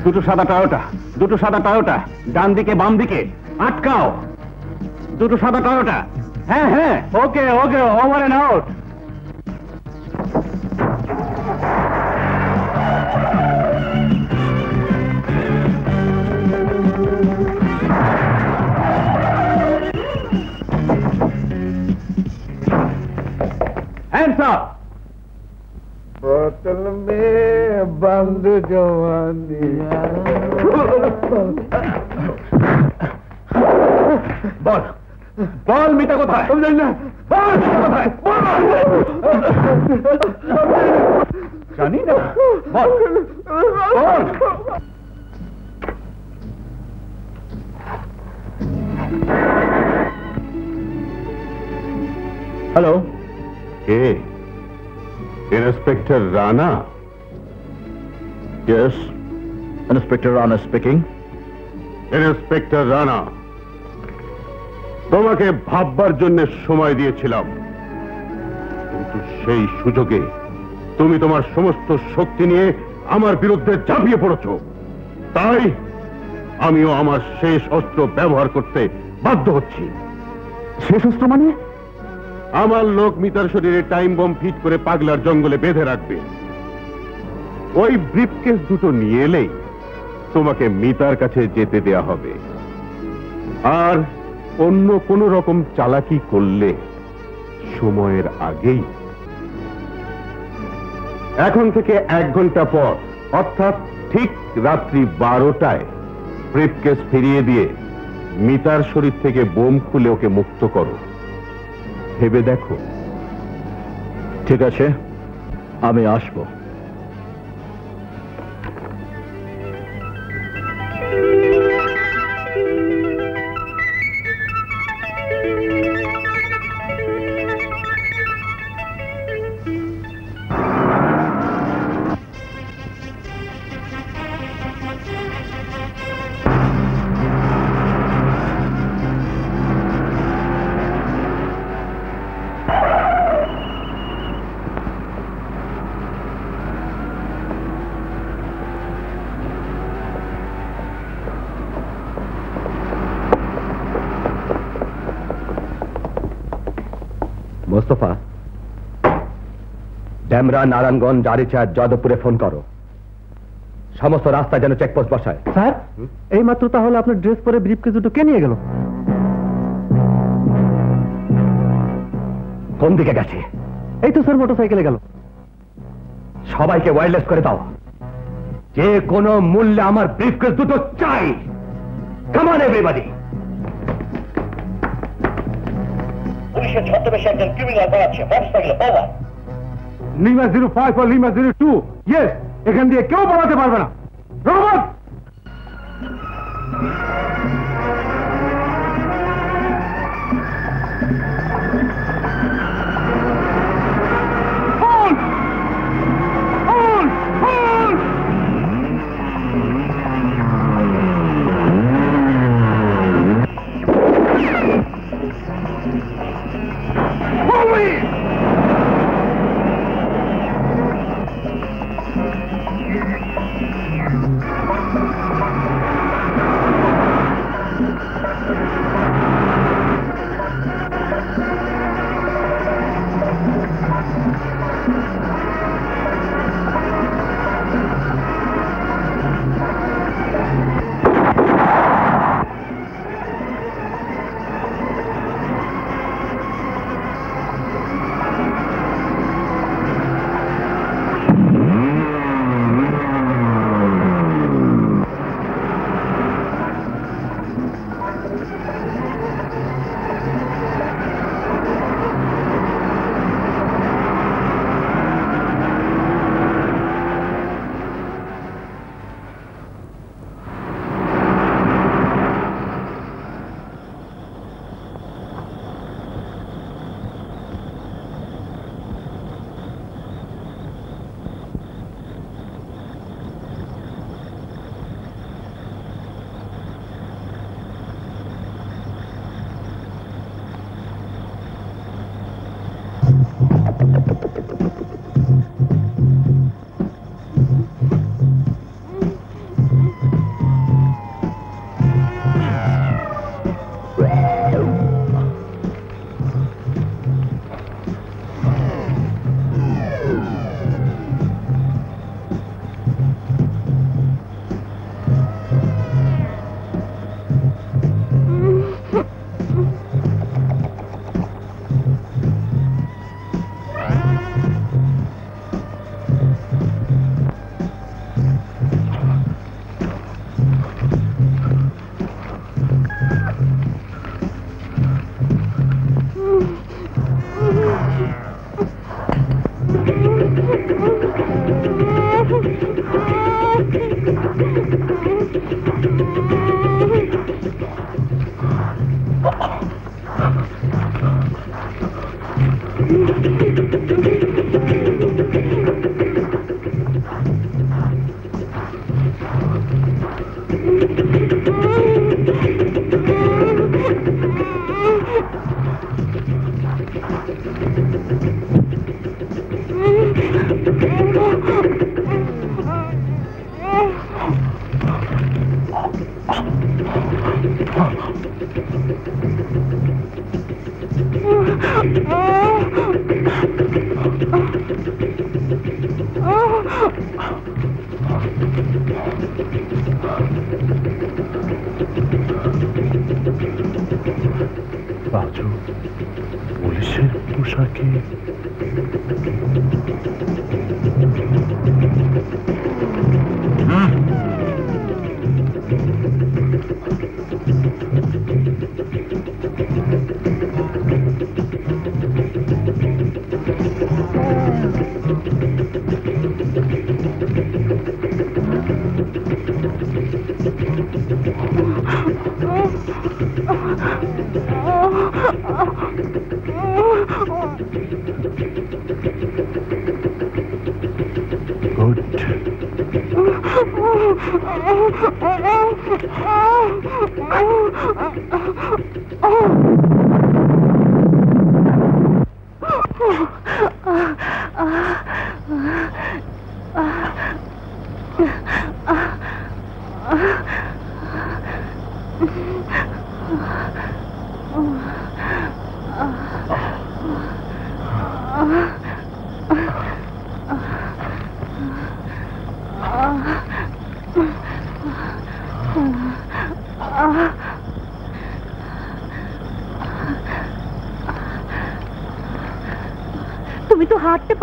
দুটো সাদা টয়োটা দুটো সাদা টয়োটা ডান দিকে বাম দিকে আটকাও দুটো সাদা টয়োটা হ্যাঁ হ্যাঁ okay okay over and out Hands up! बोतल में बंद जवानिया কোথায় বল মিতা কোথায় জানি না বল বল হ্যালো কে inspector Rana yes inspector Rana speaking inspector Rana তোমাকে ভাববার জন্য সময় দিয়েছিলাম। কিন্তু সেই সুযোগে তুমি তোমার সমস্ত শক্তি নিয়ে আমার বিরুদ্ধে ঝাঁপিয়ে পড়েছ। তাই আমিও আমার শেষ অস্ত্র ব্যবহার করতে বাধ্য হচ্ছি। শেষ অস্ত্র মানে? আমার লোক মিতার শরীরে টাইম বম ফিট করে পাগলার জঙ্গলে বেঁধে রাখবে। ওই ব্রিফকেস দুটো নিয়ে এলেই তোমাকে মিতার কাছে যেতে দেয়া হবে। আর অন্য কোন রকম চালাকি করলে সময়ের আগেই। এখন থেকে এক ঘণ্টা পর, অর্থাৎ ঠিক রাত্রি বারোটায়, ব্রিফকেস ফিরিয়ে দিয়ে মিতার শরীর থেকে বোম খুলে ওকে মুক্ত করো। ভেবে দেখো। ঠিক আছে, আমি আসব। ড্যামরা নারায়ণগঞ্জ আরিচা যাদবপুরে ফোন করো। সমস্ত রাস্তায় যেন চেকপোস্ট বসায়। স্যার এই মাত্র তাহলে আপনার ড্রেস পরে ব্রিফকেস দুটো কে নিয়ে গেল? কোন দিকে গেছে? এই তো স্যার মোটরসাইকেলে গেল। সবাইকে ওয়্যারলেস করে দাও। যে কোনো মূল্যে আমার ব্রিফকেস দুটো চাই। কামান এভরিবডি পুলিশের ছদ্মবেশে একজন ক্রিমিনাল পালাচ্ছে। মোটরসাইকেলে পাওয়া লিমা জিরো ফাইভ আর লিমা জিরো টু ইয়েস এখান দিয়ে কেউ পালাতে পারবে না।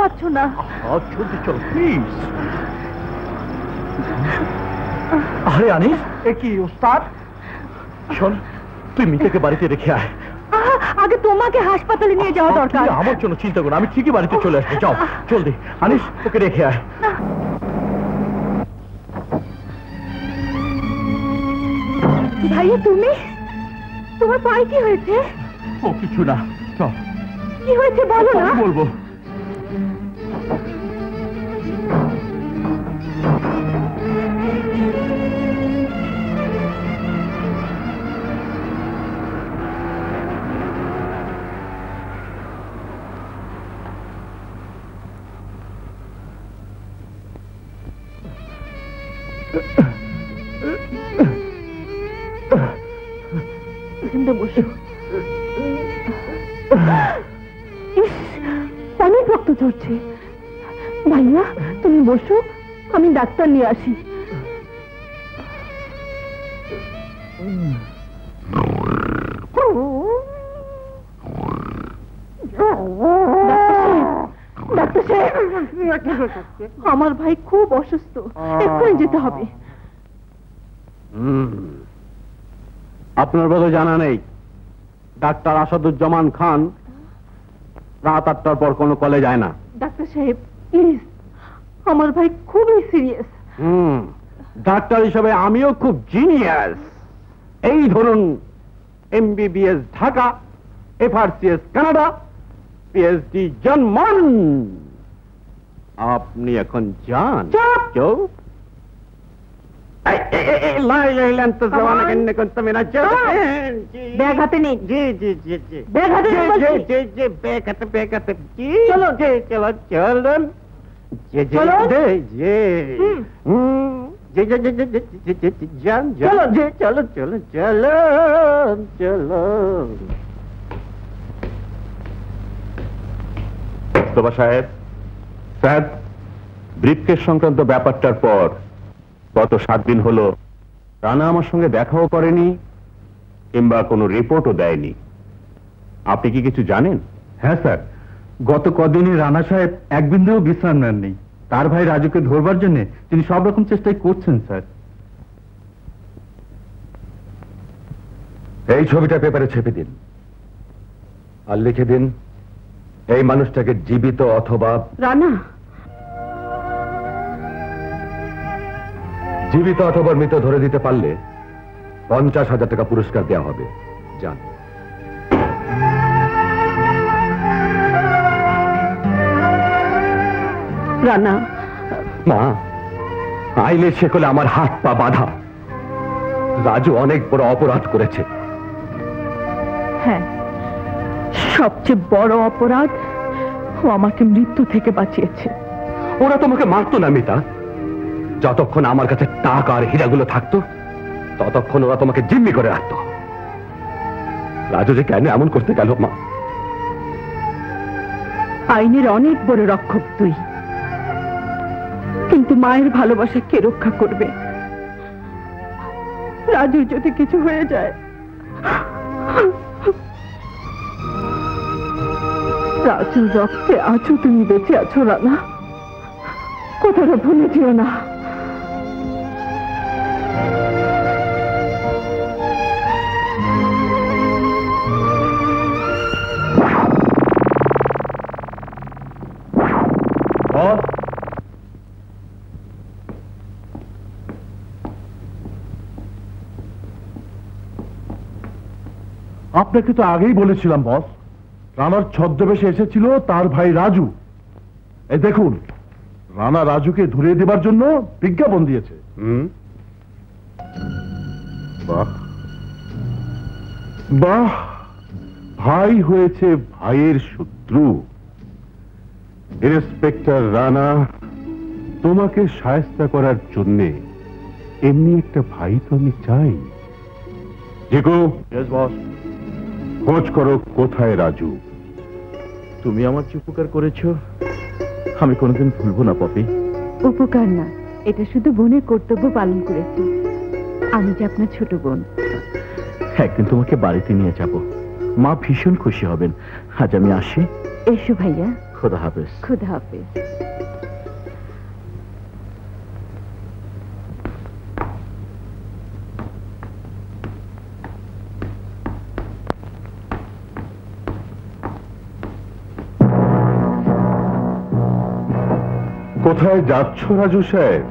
পারছ না। আর চলতে চল প্লিজ আরে আনিস এ কি উস্তাদ শোন তুই মিতাকে বাড়িতে রেখে আয়। আগে তোমাকে হাসপাতালে নিয়ে যাওয়া দরকার। আমার জন্য চিন্তা করো আমি ঠিকই বাড়িতে চলে আসব যাও জলদি আনিস ওকে রেখে আয়। ভাইয়া তুমি? তোমার পায়ে কি হয়েছে? ও কিছু না চল কি হয়েছে বলো না। বলব। বসো। অনেক রক্ত ভাইয়া, তুমি বসো, আমি ডাক্তার নিয়ে আসি। আমার ভাই খুব অসুস্থ। এক্ষুনি যেতে হবে। আপনার বলে জানা নেই। ডাক্তার আসাদুজ্জামান খান রাত আটটার পর কোনো কলে যায় না। ডাক্তার সাহেব প্লিজ আমার ভাই খুবই সিরিয়াস হুম ডাক্তার হিসেবে আমিও খুব জিনিয়াস এই ধরুন MBBS Dhaka FRCS Canada PhD জন্মন আপনি এখন যান। চুপ! চলো সাহেব স্যার ব্রিফকেস সংক্রান্ত ব্যাপারটার পর গত সাত দিন হলো রানা আমার সঙ্গে দেখাও করেনি কিংবা কোনো রিপোর্টও দেয়নি। আপনি কি কিছু জানেন? হ্যাঁ স্যার। গত কদিনই রানা সাহেব এক বিন্দুও বিশ্রাম নেননি। তার ভাই রাজুকে ধরবার জন্য তিনি সব রকম চেষ্টাই করছেন স্যার। এই ছবিটা পেপারে ছেপে দিন। আর লিখে দিন এই মানুষটাকে জীবিত অথবা রানা জীবিত অথবা মৃত ধরে দিতে পারলে পঞ্চাশ হাজার টাকা পুরস্কার দেওয়া হবে। যান। রানা। মা আইনের শেকলে আমার হাত পা বাঁধা। রাজু অনেক বড় অপরাধ করেছে। হ্যাঁ সবচেয়ে বড় অপরাধ ও আমাকে মৃত্যু থেকে বাঁচিয়েছে। ওরা তোমাকে মারতো না মিতা। যতক্ষণ আমার কাছে টাকা আর হীরাগুলো থাকতো, ততক্ষণ ওরা তোমাকে জিম্মি করে রাখতো। রাজু যে কেন এমন করতে গেল, মা? আইনের অনেক বড় রক্ষক তুই। কিন্তু মায়ের ভালোবাসা কে রক্ষা করবে? রাজুর যদি কিছু হয়ে যায়, রাজুর রক্তে আছো তুমি বেঁচে আছো, রানা। কথাটা ভুলে যেও না। আপনাকে তো আগেই বলেছিলাম বস। রানার ছদ্মবেশে এসেছিল তার ভাই রাজু। এই দেখুন রানা রাজুকে ধরিয়ে দেবার জন্য বিজ্ঞাপন দিয়েছে। বাহ। বাহ ভাই হয়েছে ভাইয়ের শত্রু। ইন্সপেক্টর রানা তোমাকে সায়স্তা করার জন্যে এমনি একটা ভাই তো আমি চাই। জিকু বস খোঁজ করো কোথায় রাজু। তুমি আমার যে উপকার করেছ আমি কোনোদিন ভুলবো না পপি। উপকার না এটা শুধু বোনের কর্তব্য পালন করেছি। আমি যে আপনার ছোট বোন। একদিন তোমাকে বাড়িতে নিয়ে যাব। মা ভীষণ খুশি হবেন। আজ আমি আসি। এসো ভাইয়া। খোদা হাফেজ। খুদা হাফেজ। কোথায় যাচ্ছ, রাজু সাহেব?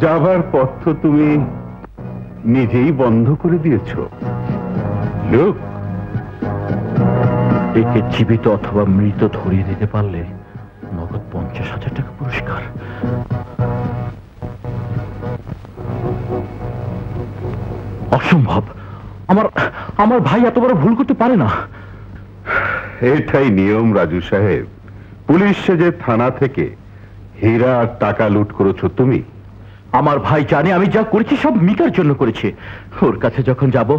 যাবার পথ তো তুমি নিজেই বন্ধ করে দিয়েছ। লোক, একে জীবিত অথবা মৃত ধরিয়ে দিতে পারলে নগদ পঞ্চাশ হাজার টাকা পুরস্কার। অসম্ভব! আমার আমার ভাই এত বড় ভুল করতে পারে না। এটাই নিয়ম, রাজু সাহেব। পুলিশ সেজে থানা থেকে হীরা আর টাকা লুট করেছ তুমি? আমার ভাই জানে আমি যা করেছি সব মিটার জন্য করেছি। ওর কাছে যখন যাব,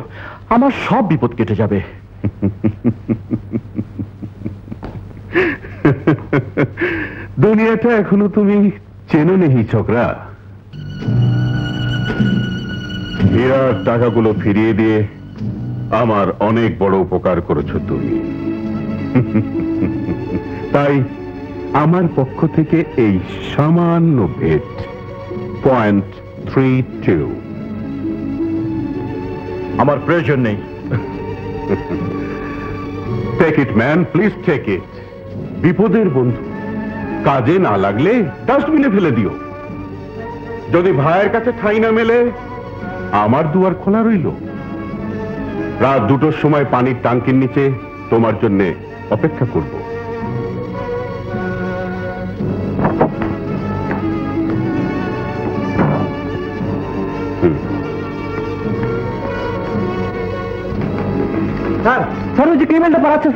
আমার সব বিপদ কেটে যাবে। দুনিয়াটা এখনও তুমি চেনো নেহি ছোকরা। হীরার টাকাগুলো ফিরিয়ে দিয়ে আমার অনেক বড় উপকার করেছ তুমি। তাই আমার পক্ষ থেকে এই সামান্য ভেট। পয়েন্ট থ্রি টু আমার প্রয়োজন নেই। Take it man please take it বিপদের বন্ধু কাজে না লাগলে ডাস্টবিনে ফেলে দিও। যদি ভাইয়ের কাছে ঠাই না মেলে আমার দুয়ার খোলা রইল। রাত দুটোর সময় পানির টাঙ্কির নিচে তোমার জন্য অপেক্ষা করব। স্যার স্যার ওই যে ক্রিমিনালটা পালাচ্ছে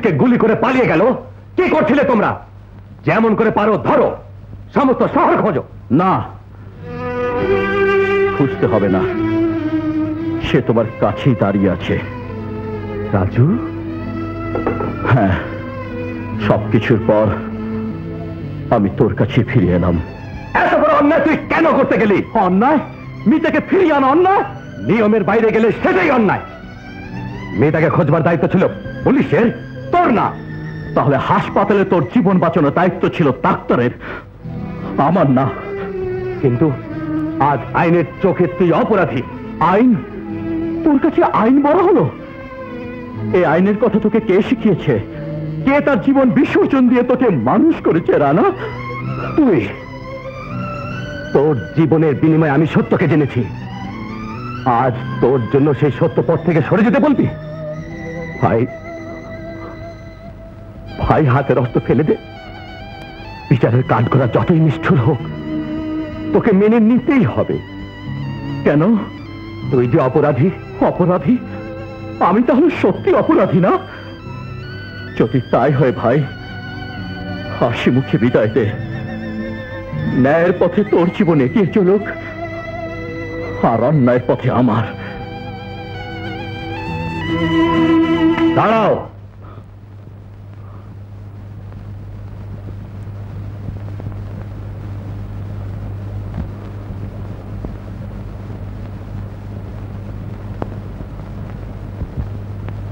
পুলিশকে গুলি করে পালিয়ে গেল। কি করছিলে তোমরা? যেমন করে পারো ধরো। সমস্ত শহর খোঁজো। না। খুঁজতে হবে না। সে তোমার কাছেই দাঁড়িয়ে আছে। রাজু? হ্যাঁ সবকিছুর পর আমি তোর কাছে ফিরে এলাম। এত বড় অন্যায় তুই কেন করতে গেলি? অন্যায়? মিতাকে ফিরিয়ে আনা অন্যায়? নিয়মের বাইরে গেলে সেটাই অন্যায়। মেয়েটাকে খোঁজবার দায়িত্ব ছিল পুলিশের। তোর না। তাহলে হাসপাতালে তোর জীবন বাঁচানোর দায়িত্ব ছিল ডাক্তারের। আমার না। কিন্তু আজ আইনের চোখে তুই অপরাধী। আইন? তোর কাছে আইন বড় হলো? এই আইনের কথা তোকে কে শিখিয়েছে? কে তার জীবন বিসর্জন দিয়ে তোকে মানুষ করেছে, রানা? তুই। তোর জীবনের বিনিময়ে আমি সত্যকে জেনেছি। আজ তোর জন্য সেই সত্য পথ থেকে সরে যেতে বলবি? ভাই হাতে রক্ত ফেলে দে। বিচারের কাঠ করা যতই নিষ্ঠুর হোক, তোকে মেনে নিতেই হবে। কেন? তুই যে অপরাধী অপরাধী, আমি তাহলে সত্যি অপরাধী না? যদি তাই হয় ভাই, হাসি মুখে বিদায় দে। ন্যায়ের পথে তোর জীবন এগিয়ে চলুক, আর অন্যায়ের পথে আমার। দাঁড়াও।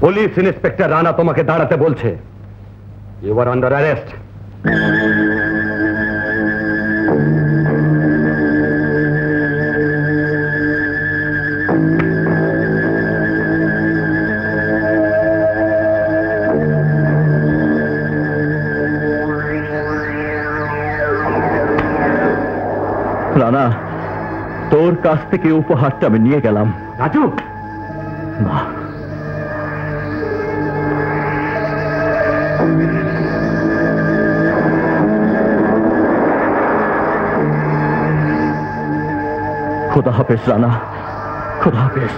পুলিশ ইন্সপেক্টর রানা তোমাকে দাঁড়াতে বলছে। You are under arrest Rana তোর কাছ থেকে উপহারটা আমি নিয়ে গেলাম। রাজু! না খোদা হাফেজ, রানা। খোদা হাফেজ।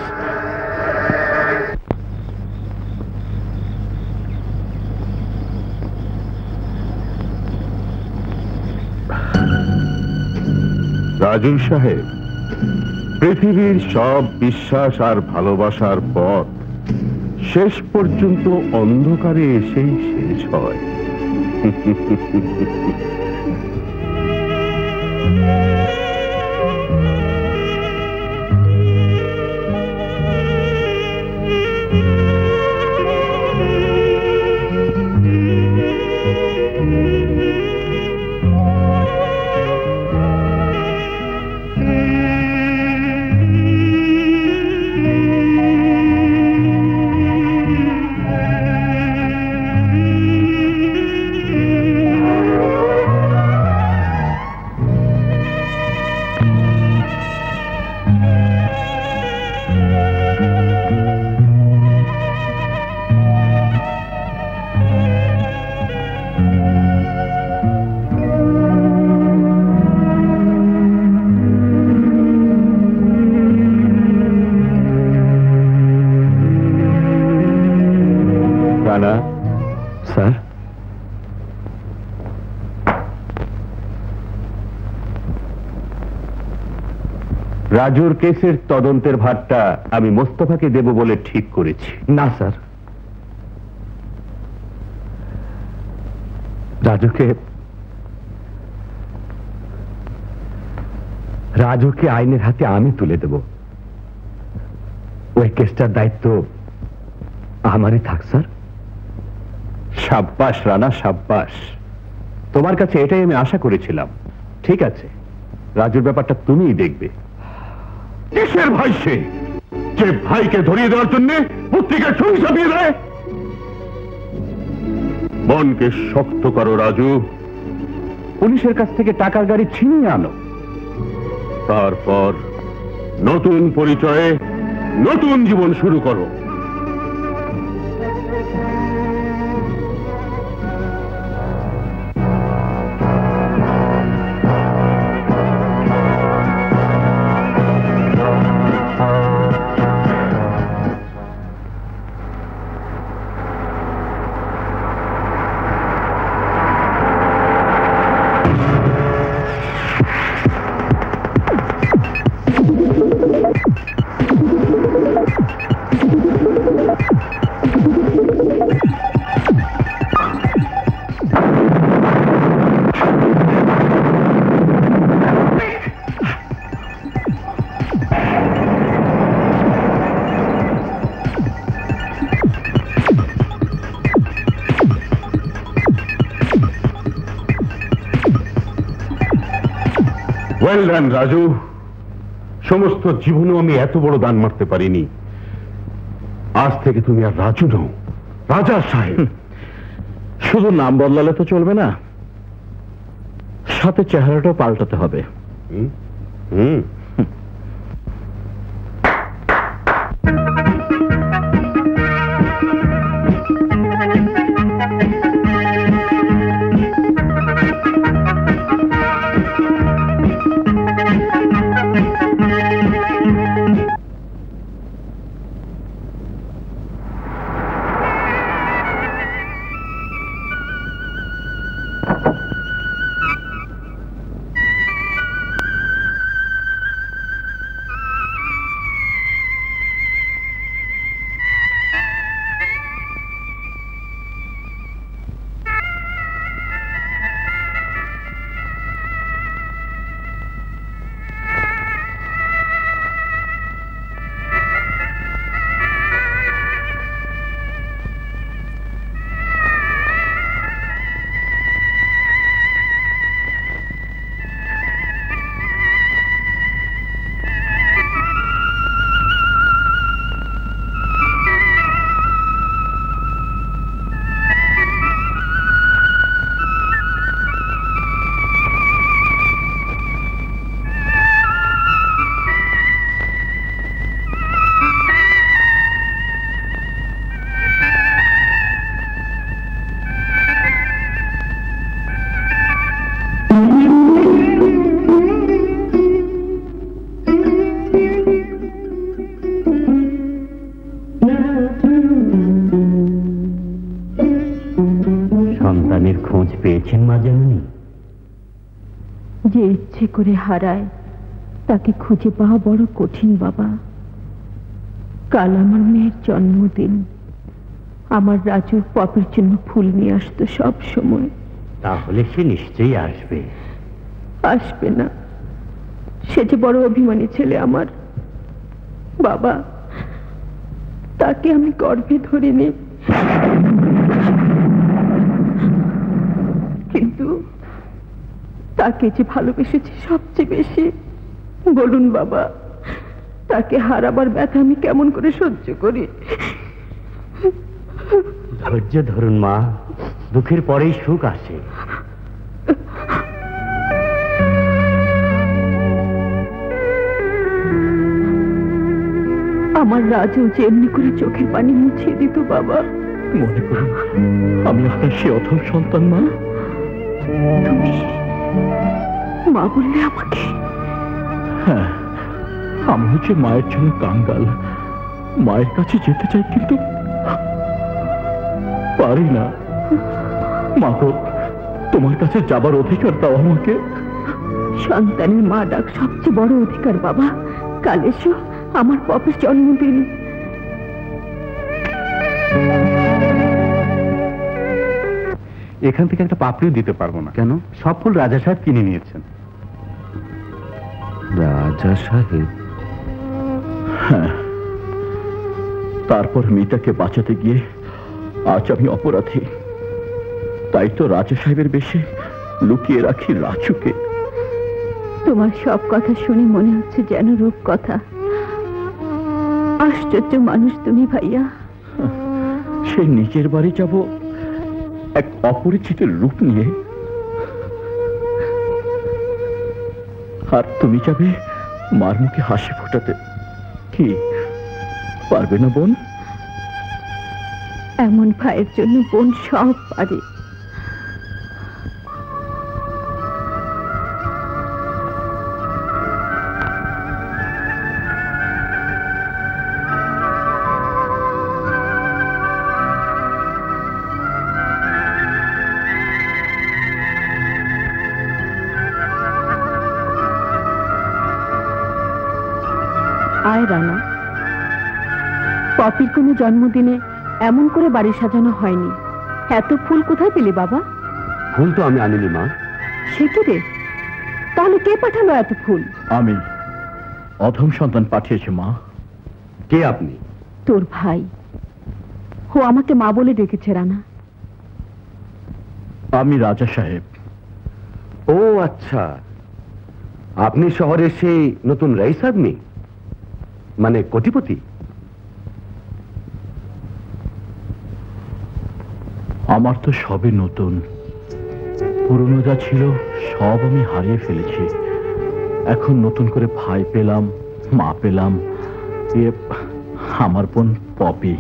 রাজু সাহেব, পৃথিবীর সব বিশ্বাস আর ভালোবাসার পথ শেষ পর্যন্ত অন্ধকারে এসেই শেষ হয়। রাজুর কেসের তদন্তের ভারটা আমি মোস্তফাকে দেব বলে ঠিক করেছি। না স্যার। রাজুকে রাজুকে আইনের হাতে আমি তুলে দেব। ওই কেসটার দায়িত্ব আমারই থাক স্যার। সাব্বাস রানা সাব্বাস। তোমার কাছে এটাই আমি আশা করেছিলাম। ঠিক আছে। রাজুর ব্যাপারটা তুমিই দেখবে। কিসের ভাই সে? যে ভাইকে ধরিয়ে দেওয়ার জন্য পত্রিকা ছবি ছাপিয়ে দেয়? মনকে শক্ত করো, রাজু। পুলিশের কাছ থেকে টাকার গাড়ি ছিনিয়ে আনো। তারপর নতুন পরিচয়ে নতুন জীবন শুরু করো। ওয়েল ডান রাজু সমস্ত জীবনেও আমি এত বড় দান মারতে পারিনি। আজ থেকে তুমি আর রাজু নও রাজা সাহেব। শুধু নাম বদলালে তো চলবে না সাথে চেহারাটাও পাল্টাতে হবে। হুম? পেয়েছেন মা জাননি? যে ইচ্ছে করে হারায় তাকে খুঁজে পাওয়া বড় কঠিন বাবা। কাল আমার মেয়ের জন্মদিন। আমার রাজু পপের জন্য ফুল নিয়ে আসতো সব সময়। তাহলে সে নিশ্চয়ই আসবে। আসবে না। সে যে বড় অভিমানী ছেলে আমার। বাবা তাকে আমি গর্ভে ধরে কিন্তু তাকে যে ভালোবেসেছি সবচেয়ে বেশি। বলুন বাবা তাকে হারাবার ব্যথা আমি কেমন করে সহ্য করি? ধৈর্য ধরুন মা দুঃখের পরেই সুখ আসে। আমার রাজু যে এমনি করে চোখের পানি মুছিয়ে দিত বাবা। মনে করুন আমি আপনার সে অথম সন্তান মা। তুমি মা বললে আমাকে। হ্যাঁ আমি হচ্ছে মায়ের জন্য কাঙ্গাল। মায়ের কাছে যেতে চাই কিন্তু পারি না। মা তোমার কাছে যাবার অধিকার দাও আমাকে। সন্তানের মা ডাক সবচেয়ে বড় অধিকার বাবা। কাল এসো আমার পপের জন্মদিন। এখান থেকে একটা পাপড়িও দিতে পারব না। কেন? সব ফুল রাজা সাহেব কিনে নিয়েছেন। রাজা সাহেব? হ্যাঁ। তারপর মিতাকে বাঁচাতে গিয়ে আজ আমি অপরাধী। তাই তো রাজা সাহেবের বেশে লুকিয়ে রাখি রাজুকে। তোমার সব কথা শুনে মনে হচ্ছে যেন রূপ কথা আশ্চর্য মানুষ তুমি ভাইয়া। সে নিজের বাড়ি যাব এক অপরিচিত রূপ নিয়ে। আর তুমি যাবে মার মুখে হাসি ফোটাতে। কি, পারবে না বোন? এমন ভাইয়ের জন্য বোন সব পারে। পপির কোনো জন্মদিনে এমন করে বাড়ি সাজানো হয়নি। এত ফুল কোথায় পেলি বাবা? ভুল তো আমি আনিনি মা। সে কি রে? তাহলে কে পাঠালো এত ফুল? আমি। অধম সন্তান পাঠিয়েছে মা। কে আপনি? তোর ভাই। ও আমাকে মা বলে ডেকেছে রানা। আমি রাজা সাহেব। ও আচ্ছা। আপনি শহরে সেই নতুন রাইস আদমি মানে কোটিপতি? আমার তো সবই নতুন। পুরনো যা ছিল, সব আমি হারিয়ে ফেলেছি। এখন নতুন করে ভাই পেলাম, মা পেলাম, এ, আমার বোন পপি।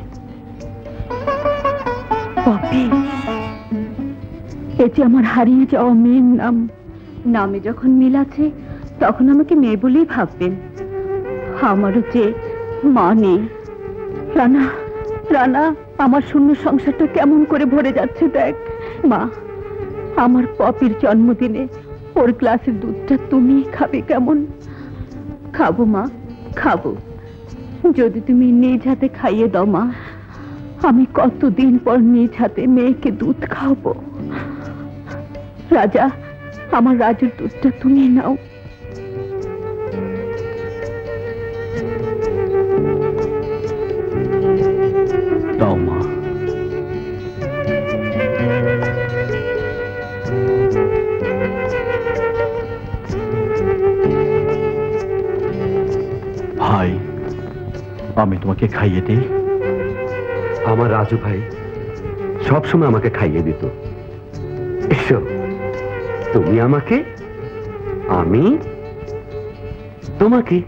পপি? এ আমার হারিয়ে যাওয়া মেয়ের নাম। নামে যখন মিল আছে, তখন আমাকে মেয়ে বলেই ভাববেন। আমারও যে মা নেই। রানা, আমার শূন্য সংসারটা কেমন করে ভরে যাচ্ছে দেখ। মা, আমার পপির জন্মদিনে ওর গ্লাসের দুধটা তুমি খাবে কেমন? খাব মা, খাব। যদি তুমি নিজ হাতে খাইয়ে দাও মা, আমি কতদিন পর নিজ হাতে মেয়েকে দুধ খাওয়াবো। রাজা, আমার রাজুর দুধটা তুমি নাও। আমি তোমাকে খাইয়ে দিই। আমার রাজু ভাই সবসময় আমাকে খাইয়ে দিত। তুমি আমাকে, আমি তোমাকে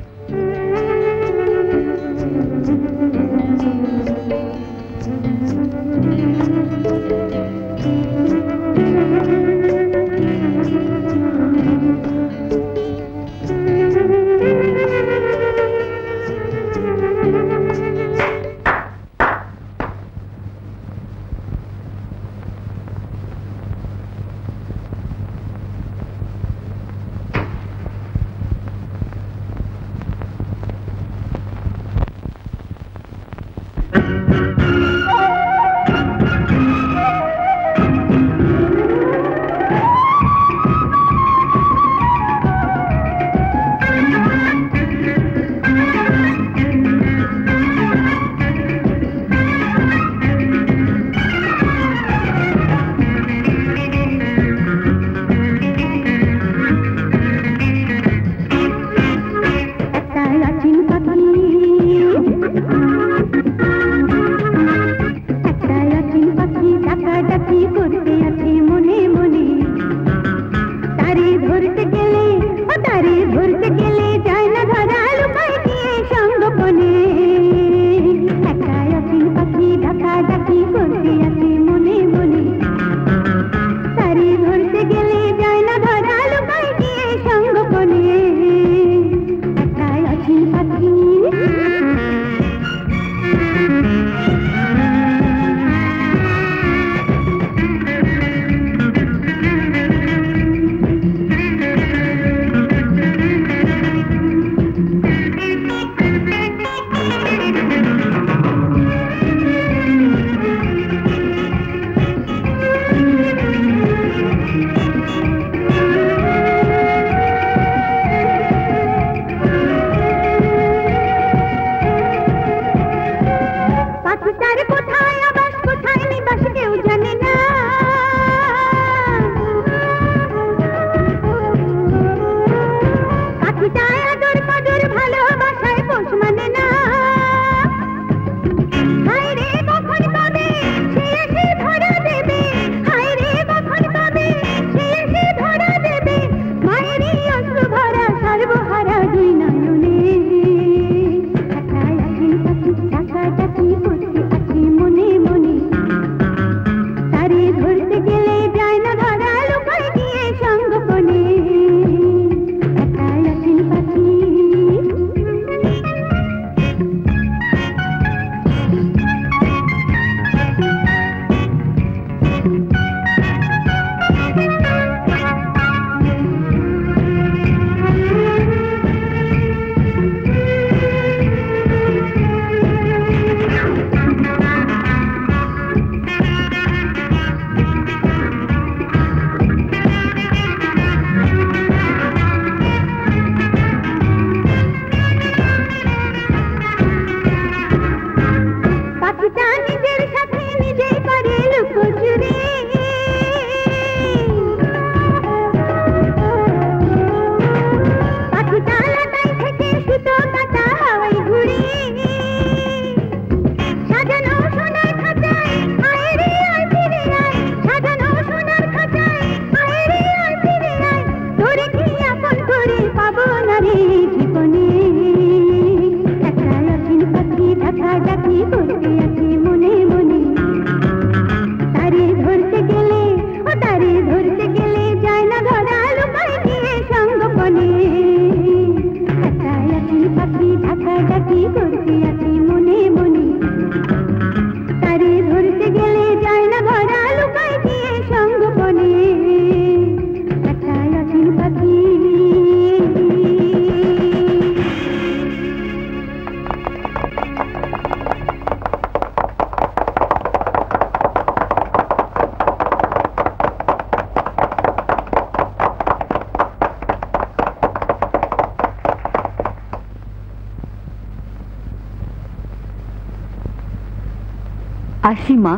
আসি মা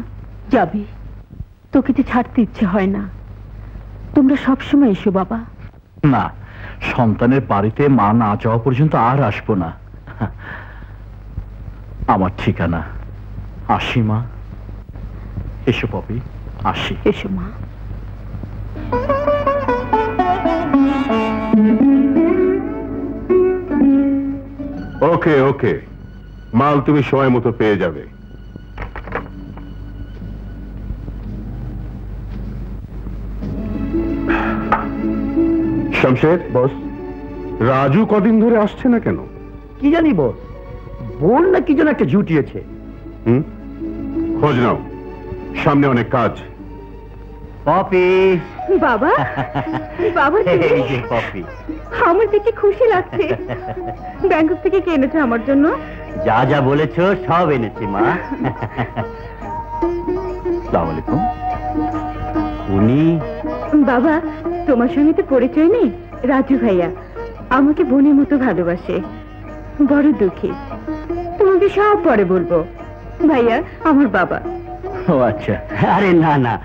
যাবি। তোকে যে ছাড়তে ইচ্ছে হয় না। তোমরা সবসময় এসো বাবা। না সন্তানের বাড়িতে মা না যাওয়া পর্যন্ত আর আসব না। আমার ঠিকানা আসি মা এসো পপি আসি। এসো মা। ওকে ওকে। মাল তুমি সময় মতো পেয়ে যাবে। শমশের বস। রাজু কদিন ধরে আসছে না কেন? কি জানি বস? বোন না কি যেন একটা জুটিয়েছে। হুম? খোঁজ নাও। সামনে অনেক কাজ। পপি। বাবা? বাবা এই যে পপি। আমার দেখে খুশি লাগছে। ব্যাংকক থেকে কে এনেছে আমার জন্য? যা যা বলেছ সব এনেছি মা। সালাম আলাইকুম। উনি বাবা তোমার সঙ্গে তো পরিচয় নেই। রাজু ভাইয়া আমাকে বোনের মতো ভালোবাসে। বড় দুঃখী। তোমাকে সব পরে বলব। ভাইয়া আমার বাবা। ও আচ্ছা। আরে না না।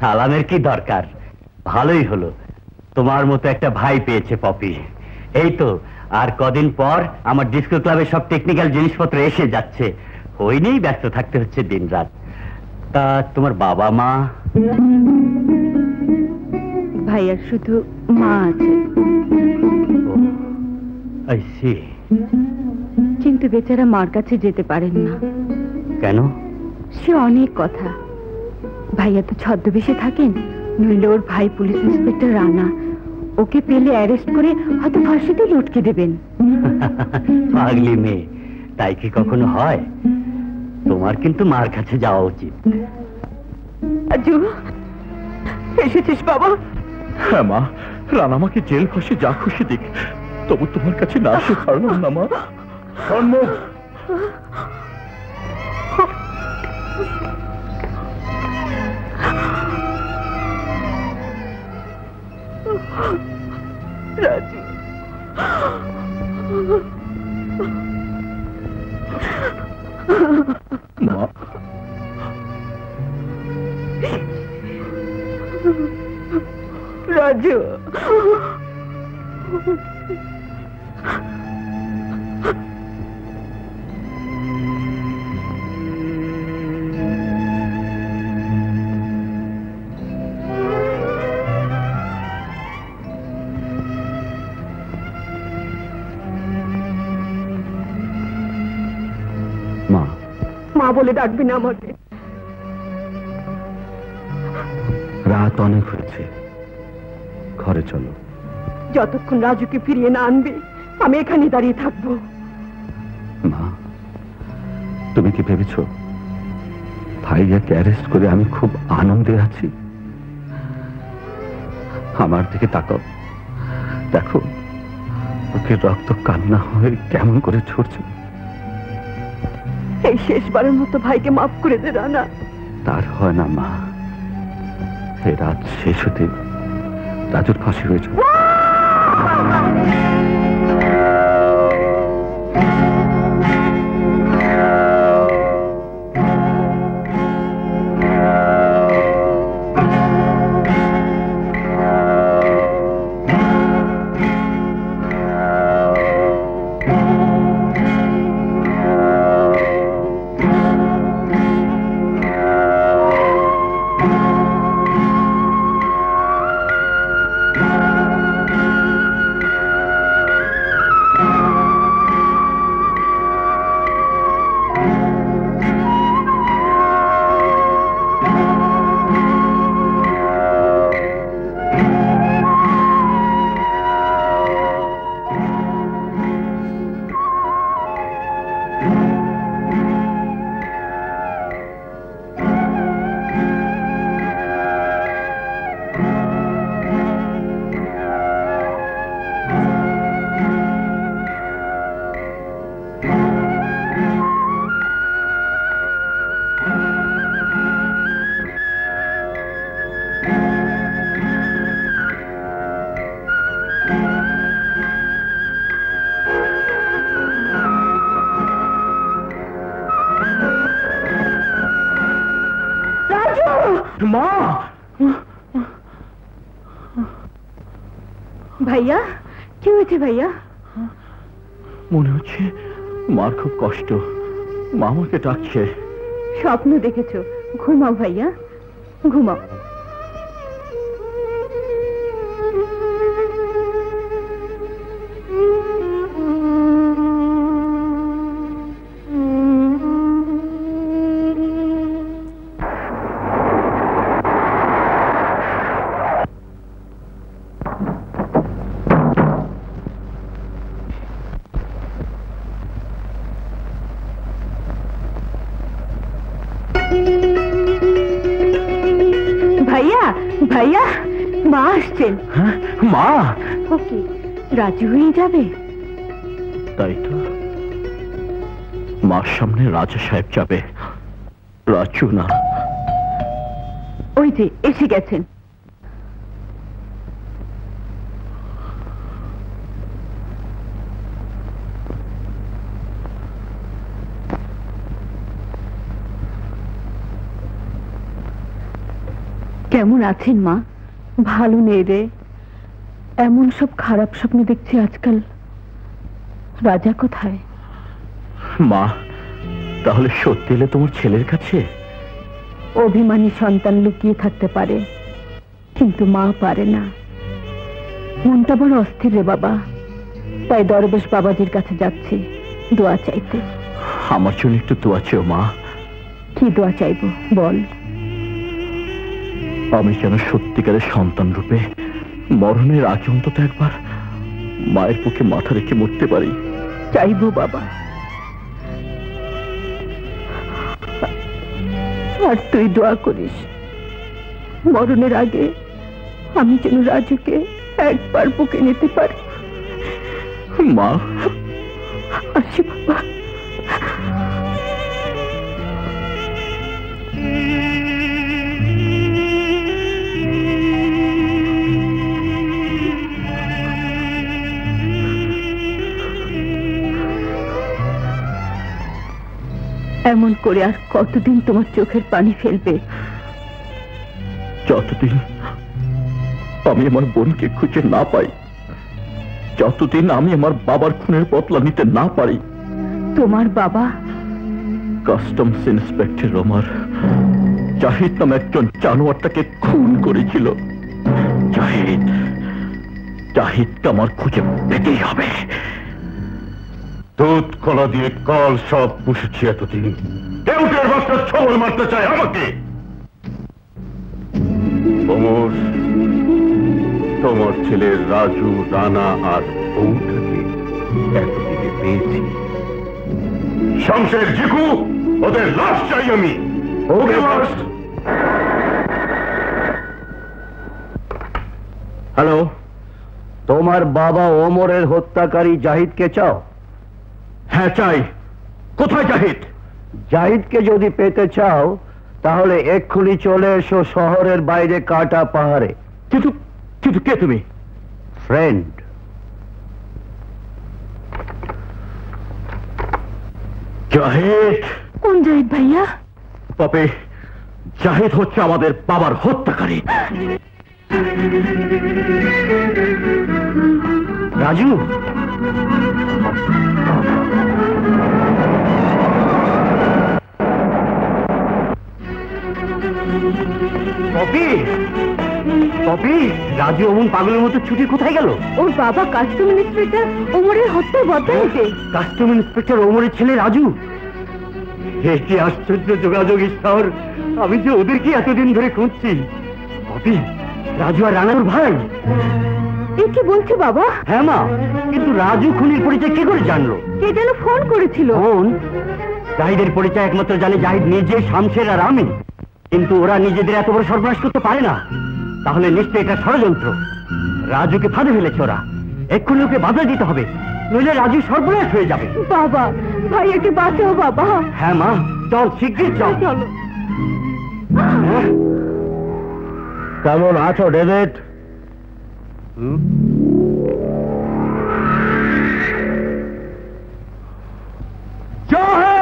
সালামের কি দরকার? ভালোই হলো। তোমার মতো একটা ভাই পেয়েছে পপি। এই তো আর কদিন পর আমার ডিস্কো ক্লাবের সব টেকনিক্যাল জিনিসপত্র এসে যাচ্ছে। ওই নিয়েই ব্যস্ত থাকতে হচ্ছে দিনরাত। তা তোমার বাবা মা? ভাইয়া শুধু মা আছে। আই সি কিন্তু বেচারা মার কাছে যেতে পারেন না। কেন? সে অনেক কথা। ভাইয়া তো ছদ্মবেশে থাকেন। নইলে ওর ভাই পুলিশ ইন্সপেক্টর রানা। ওকে পেলে অ্যারেস্ট করে হয়তো ফাঁসিতে লটকে দেবেন। পাগলি মেয়ে তাই কি কখনো হয়? তোমার কিন্তু মার কাছে যাওয়া উচিত। এসেছিস বাবা? হ্যাঁ মা। রান আমাকে জেল ফাঁসে যা খুশি দিক তবু তোমার কাছে না আসে পারলাম না মা। সন্মুখ রাজু। মা। রাজু বলে ডাকবি না আমাকে। রাত অনেক হয়েছে। ঘরে চলো। যতক্ষণ রাজুকে ফিরিয়ে না আনবি আমি এখানে দাঁড়িয়ে থাকব। মা তুমি কি ভেবেছ? ভাইয়াকে অ্যারেস্ট করে আমি খুব আনন্দে আছি? আমার দিকে তাকাও। দেখো ওকে রক্ত কান্না হয়ে কেমন করে ছড়ছে। এই শেষবারের মতো ভাইকে মাফ করে দে রানা। তার হয় না মা। এ রাত শেষ হতে রাজুর ফাঁসি হয়েছে। ডাকছে। স্বপ্ন দেখেছ। ঘুমাও ভাইয়া। হ্যাঁ মা। ওকে রাজি হয়ে যাবে। তাই তো। মার সামনে রাজা সাহেব যাবে। রাজু না। ওই যে এসে গেছেন। কেমন আছেন মা? ভালো নেই রে। এমন সব খারাপ স্বপ্ন দেখছি আজকাল। রাজা কোথায়? মা তাহলে সত্যি এলে তোমার ছেলের কাছে? অভিমানী সন্তান লুকিয়ে থাকতে পারে কিন্তু মা পারে না। মনটা বড় অস্থির রে বাবা। তাই দরবেশ বাবাজির কাছে যাচ্ছি দোয়া চাইতে। আমার জন্য একটু দোয়া চেও মা। কি দোয়া চাইব বল। আমি যেন সত্যিকারের সন্তান রূপে মরণের আগে অন্তত একবার মায়ের বুকে মাথা রেখে মরতে পারি। চাইব বাবা। আর তুই দোয়া করিস। মরণের আগে আমি যেন রাজুকে একবার বুকে নিতে পারি। মা। আসি এমন করে আর কতদিন তোমার চোখের পানি ফেলবে? যতদিন আমি আমার বোনকে খুঁজে না পাই যতদিন আমি আমার বাবার খুনের বদলা নিতে না পারি। তোমার বাবা? কাস্টমস ইন্সপেক্টর রোমার জাহিদ নামে একজন জানোয়ারটাকে খুন করেছিল। জাহিদ জাহিদকে আমার খুঁজে পেতেই হবে। দুধ, কলা দিয়ে কল সব পুষেছি এতদিন কেউটের বাচ্চা ছবল মারতে চায় আমাকে। তোমার ছেলে রাজু, রানা আর বউটাকে এতদিনে পেয়েছি। শমশের জিকু, ওদের লাশ চাই আমি। ওকে হ্যালো, তোমার বাবা ওমরের হত্যাকারী জাহিদকে চাও? হ্যাঁ চাই। কোথায় জাহিদ? জাহিদকে যদি পেতে চাও তাহলে এক্ষুনি চলে এসো শহরের বাইরে কাটা পাহাড়ে। কিন্তু কিন্তু কে তুমি? ফ্রেন্ড। জাহিদ। কোন জাহিদ ভাইয়া? জাহিদ হচ্ছে আমাদের বাবার হত্যাকারী। রাজু? পপি পপি রাজু অমন পাগলের মতো ছুটি কোথায় গেল? ওর বাবা কাস্টম ইন্সপেক্টর ওমরের হত্যার বদলাইতে কাস্টম ইন্সপেক্টর ওমরের ছেলে রাজু? আশ্চর্য যোগাযোগ স্তর আমি যে ওদেরকে এতদিন ধরে খুঁজছি। পপি রাজু আর রানার ভাই? কি বলছে বাবা? হ্যাঁ মা কিন্তু রাজু খুনির পরিচয় কি করে জানলো? কে যেন ফোন করেছিল। ফোন? জাহিদের পরিচয় একমাত্র জানে জাহিদ নিজে শামশের আর আমি। কিন্তু ওরা নিজেদের এত বড় সর্বনাশ করতে পারে না। তাহলে নিশ্চয়ই এটা ষড়যন্ত্র। রাজুকে ফাঁদে ফেলেছে ওরা। এক্ষুনি ওকে বাধা দিতে হবে নইলে রাজু সর্বনাশ হয়ে যাবে। বাবা ভাইয়াকে বাঁচাও বাবা। হ্যাঁ মা চল শিগগির চল। চলো। হ্যাঁ? কেমন আছো ডেভিড? কে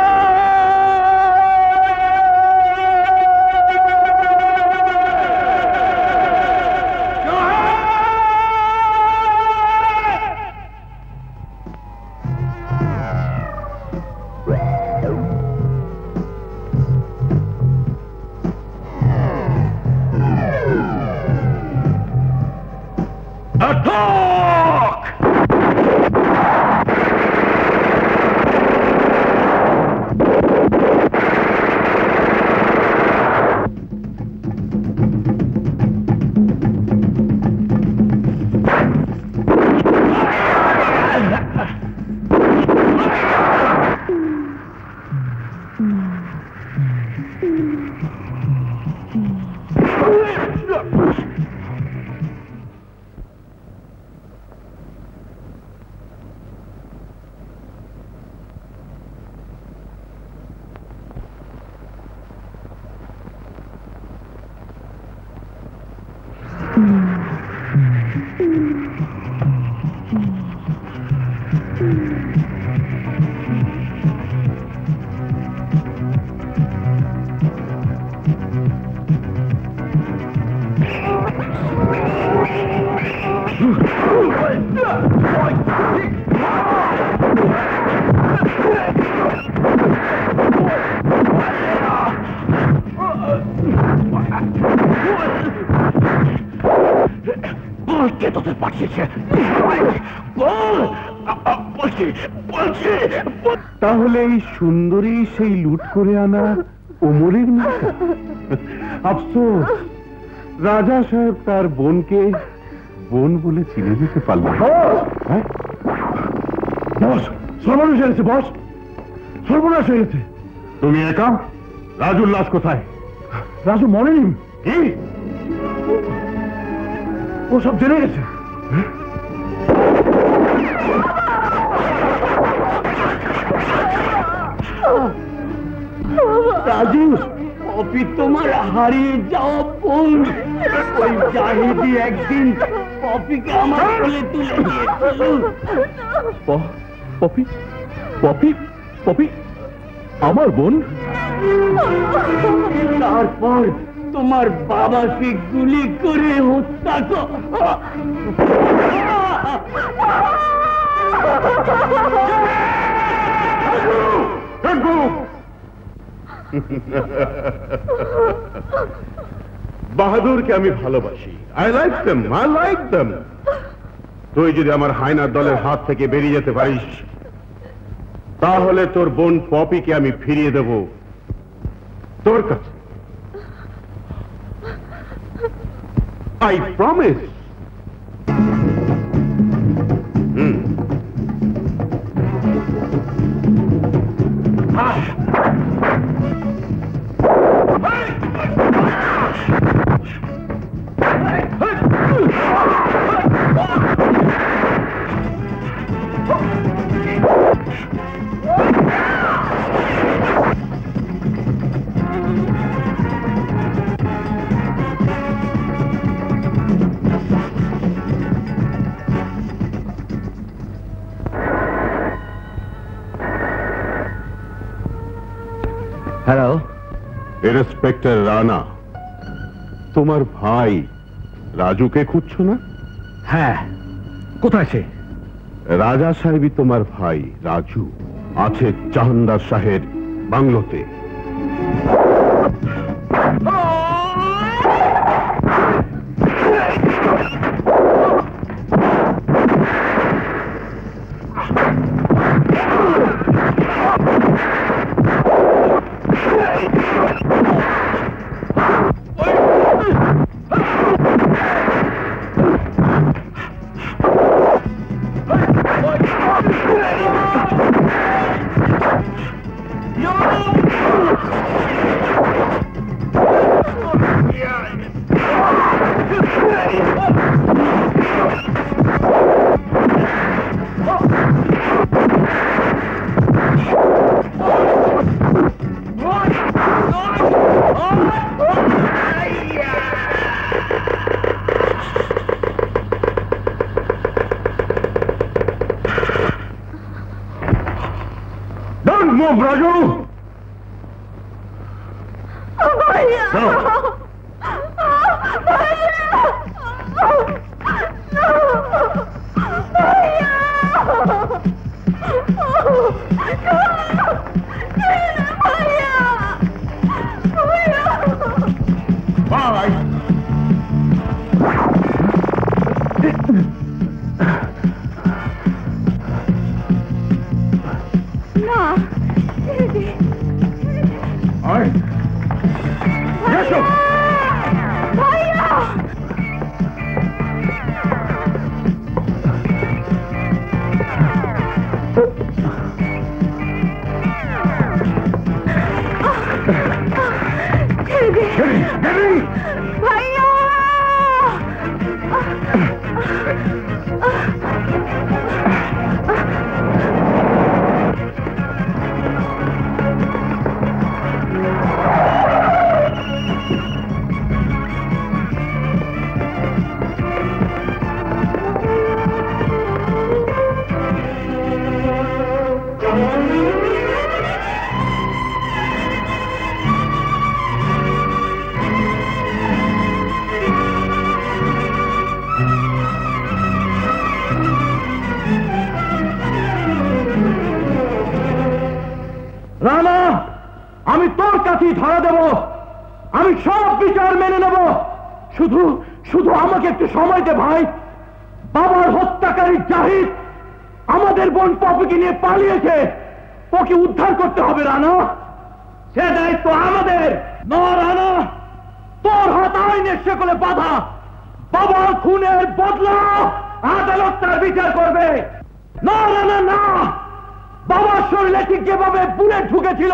করে আনা ওমরের মেয়ে আফসোস রাজা সাহেব তার বোনকে বোন বলে চিনে দিতে পারল হ্যাঁ? বস সর্বনাশ হয়েছে বস। সর্বনাশ হয়েছে তুমি একা? রাজুর লাশ কোথায়? রাজু মরেনি। কি? ও সব জেনে গেছে। রাজু অপি তোমার হারিয়ে যাওয়া বোন ওই জাহিদি একদিন পপিকে আমার কোলে তুলে দিয়েছিল। পপি পপি পপি আমার বোন। তারপর তোমার বাবাকে গুলি করে হত্যা কর বাহাদুরকে আমি ভালোবাসি। I like them I like them তুই যদি আমার হায়নার দলের হাত থেকে বেরিয়ে যেতে পারিস, তাহলে তোর বোন পপিকে আমি ফিরিয়ে দেব। তোর কাছে। আই প্রমিস তোমার ভাই রাজুকে খুঁজছো না? হ্যাঁ। কোথায় সে? রাজা সাহেবই তোমার ভাই রাজু। আছে জাহান্দার শাহের বাংলোতে। পপিকে নিয়ে পালিয়েছে। ওকে উদ্ধার করতে হবে, রানা। সে দায়িত্ব আমাদের। না, রানা, তোর হাত আইনের সেকলে বাধা। বাবার খুনের বদলা আদালত তার বিচার করবে। না, রানা, না। বাবার শরীরে ঠিক যেভাবে বুলেট ঢুকেছিল,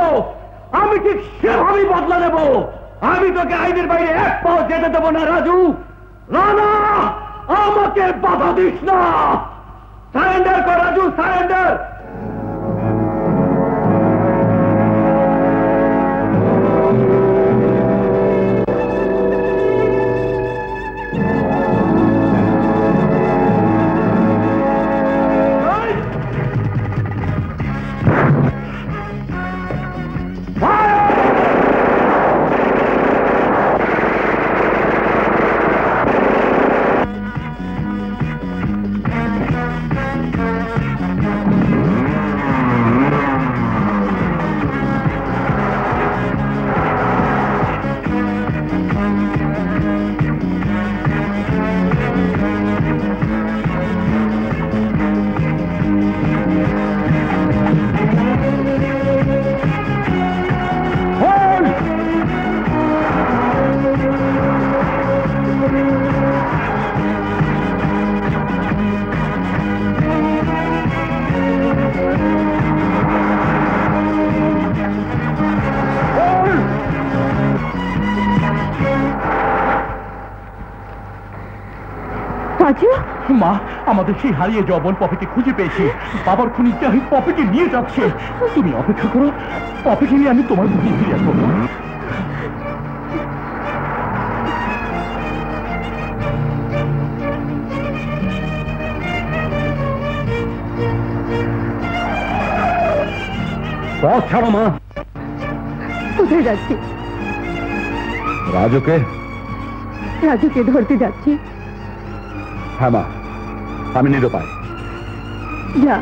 আমি ঠিক সেভাবেই বদলা নেব। আমি তোকে আইনের বাইরে এক পাও যেতে দেবো না, রাজু। রানা, আমাকে বাধা দিস না। সারেন্ডার কর রাজু সারেন্ডার আমাদের সেই হারিয়ে যাওয়া বোন পপিকে খুঁজে পেয়েছি। বাবার খুনি জাহিদ পপিকে নিয়ে যাচ্ছে। তুমি অপেক্ষা করো। পপিকে নিয়ে আমি তোমার বুঝে ফিরে আসব। পথ ছাড়ো মা। কোথায় যাচ্ছি? রাজুকে? রাজুকে ধরতে যাচ্ছি। হ্যাঁ মা। আমি নিরুপায়। যা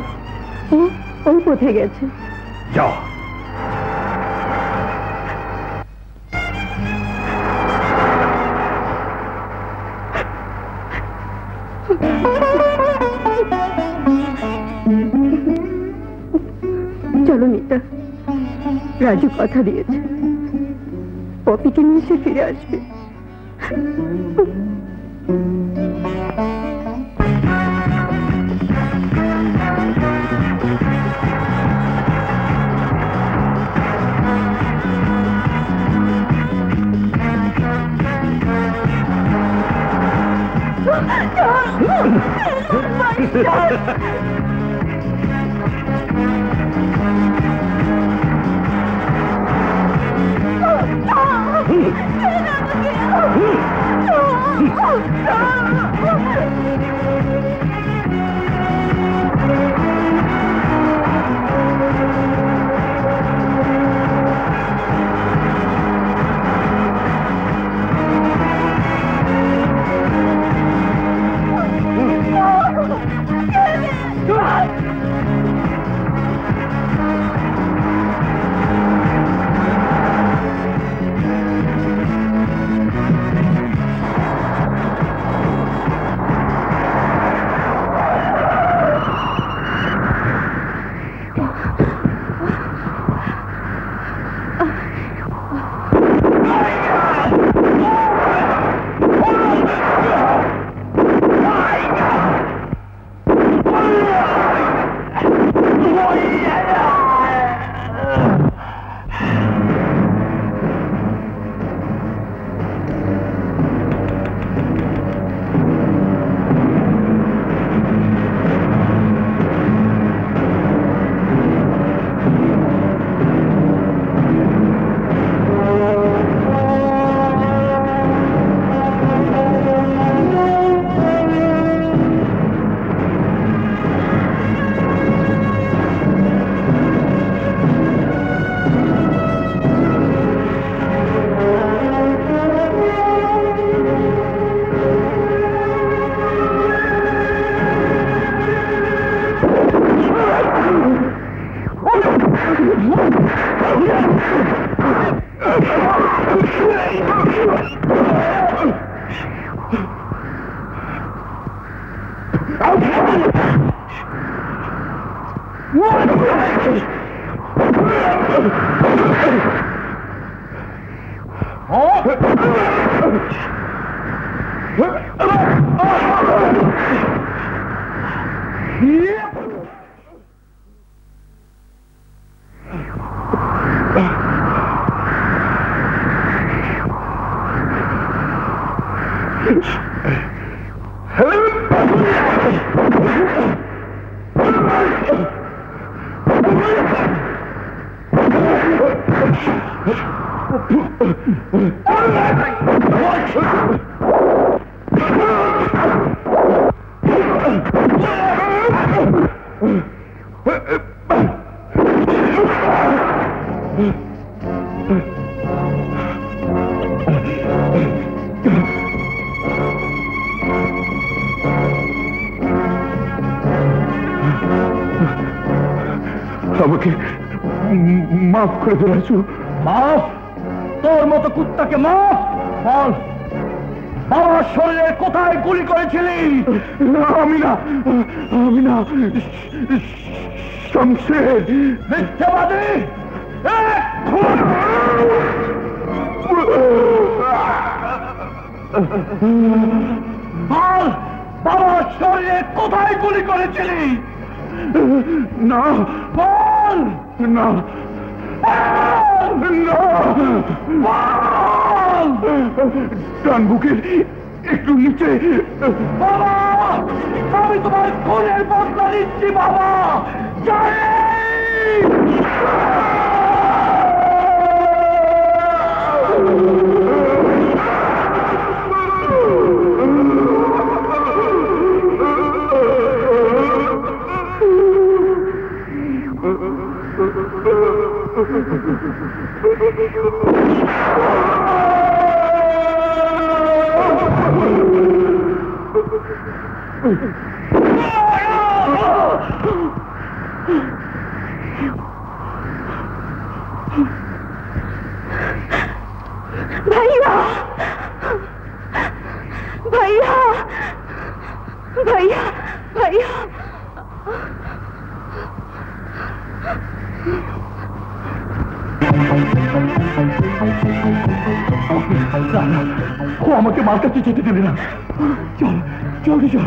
ও ও কোথায় গেছে? যাও। চলো মিতা রাজু কথা দিয়েছে। পপিকে নিয়ে সে ফিরে আসবে। মাফ করে দে রাজু মাফ? তোর মতো কুত্তাকে মাফ? বল। বাবার শরীরে কোথায় গুলি করেছিলি? আমি না আমি না। শমশের। মিথ্যাবাদী! বল বাবার শরীরে কোথায় গুলি করেছিলি? না বল! না। ডান বুকের একটু নিচে। বাবা! আমি তোমার খুনের বদলা নিচ্ছি বাবা! भैया भैया भैया ও আমাকে মার কাছে যেতে দিলে না চল চল চল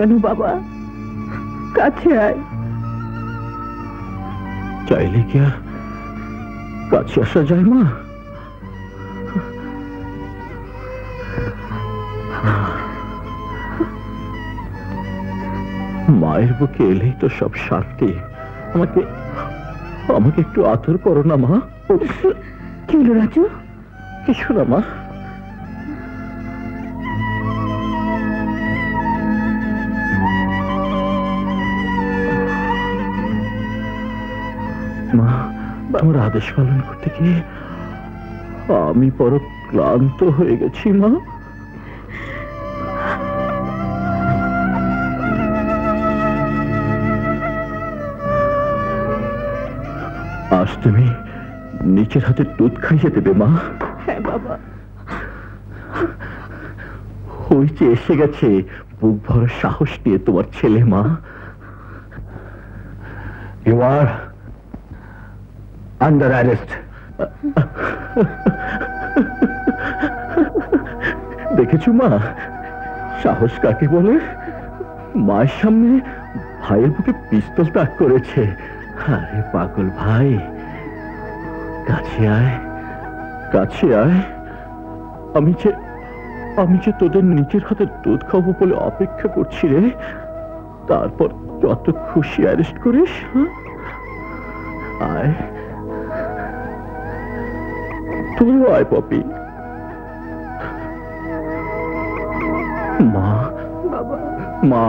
কেন বাবা? কাছে আয়। চাইলে কি কাছে আসা যায় মা? মায়ের বুকে এলেই তো সব শান্তি। আমাকে আমাকে একটু আদর করো না মা। কি হলো রাজু? কিছু না মা মা। আদেশ পালন করতে গিয়ে আমি বড় ক্লান্ত হয়ে গেছি মা। আজ তুমি নিচের হাতে দুধ খাইয়ে দেবে মা। হ্যাঁ বাবা। ওই যে এসে গেছে বুক ভরা সাহস নিয়ে তোমার ছেলে মা। ইউ আর আন্ডার অ্যারেস্ট দেখেছ মা? সাহস কাকে বলে? মায়ের সামনে ভাইয়ের বুকে পিস্তল তাক করেছে। আরে পাগল ভাই। কাছে আয়। কাছে আয়। আমি যে আমি যে তোদের নিজের হাতে দুধ খাব বলে অপেক্ষা করছি রে, তারপর যত খুশি অ্যারেস্ট করিস হ্যাঁ? আয়। তুইও আয় পপি। মা বাবা। মা।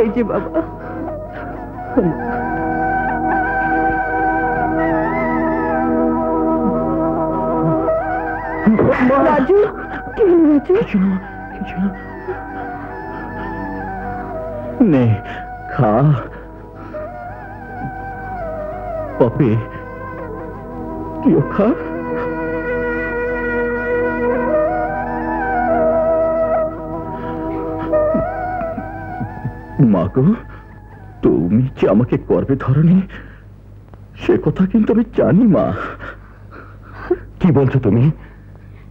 এই যে বাবা। রাজু কি হলো কিছু না কিছু না। নে খা। পপি তুইও খা। মাগো তুমি যে আমাকে করবে ধরনি? সে কথা কিন্তু আমি জানি মা। কি বলছো তুমি?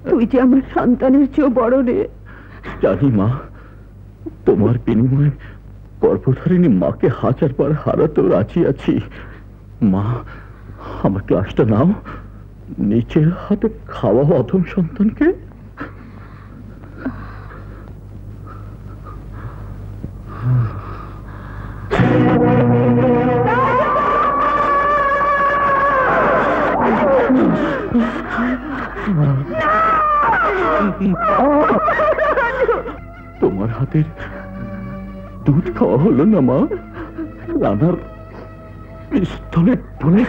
তুই যে আমার সন্তানের চেয়েও বড় রে। জানি মা। তোমার বিনিময়ে গর্ভধারিণী মাকে হাজার বার হারাতেও রাজি আছি। মা আমার ক্লাসটা নাও। নিচের হাতে খাওয়া অধম সন্তানকে খাওয়া হলো না মা। রানার পিস্তলে বলে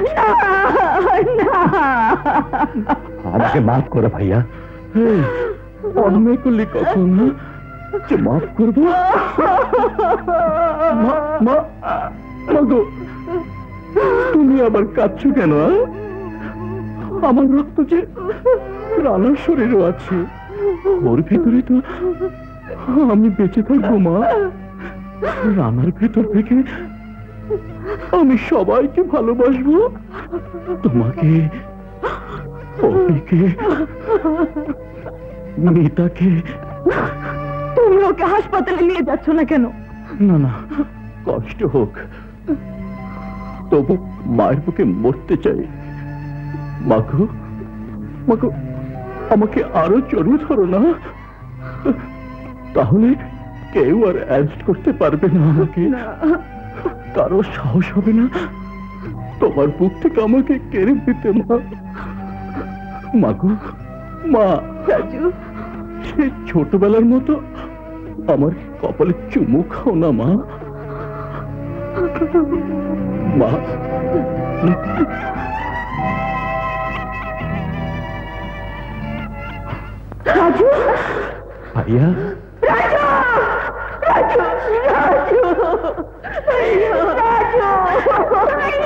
আমাকে মাফ করো ভাইয়া। অন্যায় করলি কখন যে মাফ করব? তুমি আবার কাঁদছো কেন আমার রক্ত যে রানার শরীরও আছে ওর ভিতরে তো আমি বেঁচে থাকব মা। রানার ভেতর থেকে আমি সবাইকে ভালোবাসবো। তোমাকে পপিকে মিতাকে। তুমি ওকে হাসপাতালে নিয়ে যাচ্ছ না কেন? না না কষ্ট হোক। তবু মায়ের বুকে মরতে চাই। মাগো মাগো আমাকে আরও জড়িয়ে ধরো না। তাহলে কেউ আর অ্যারেস্ট করতে পারবে না আমাকে। কারও সাহস হবে না। তোমার বুক থেকে আমাকে কেড়ে দিতে মা। মাগো মা। সে ছোটবেলার মতো আমার কপালে চুমু খাও না মা। মা। রাজু। ভাইয়া। 大舅大舅大舅大舅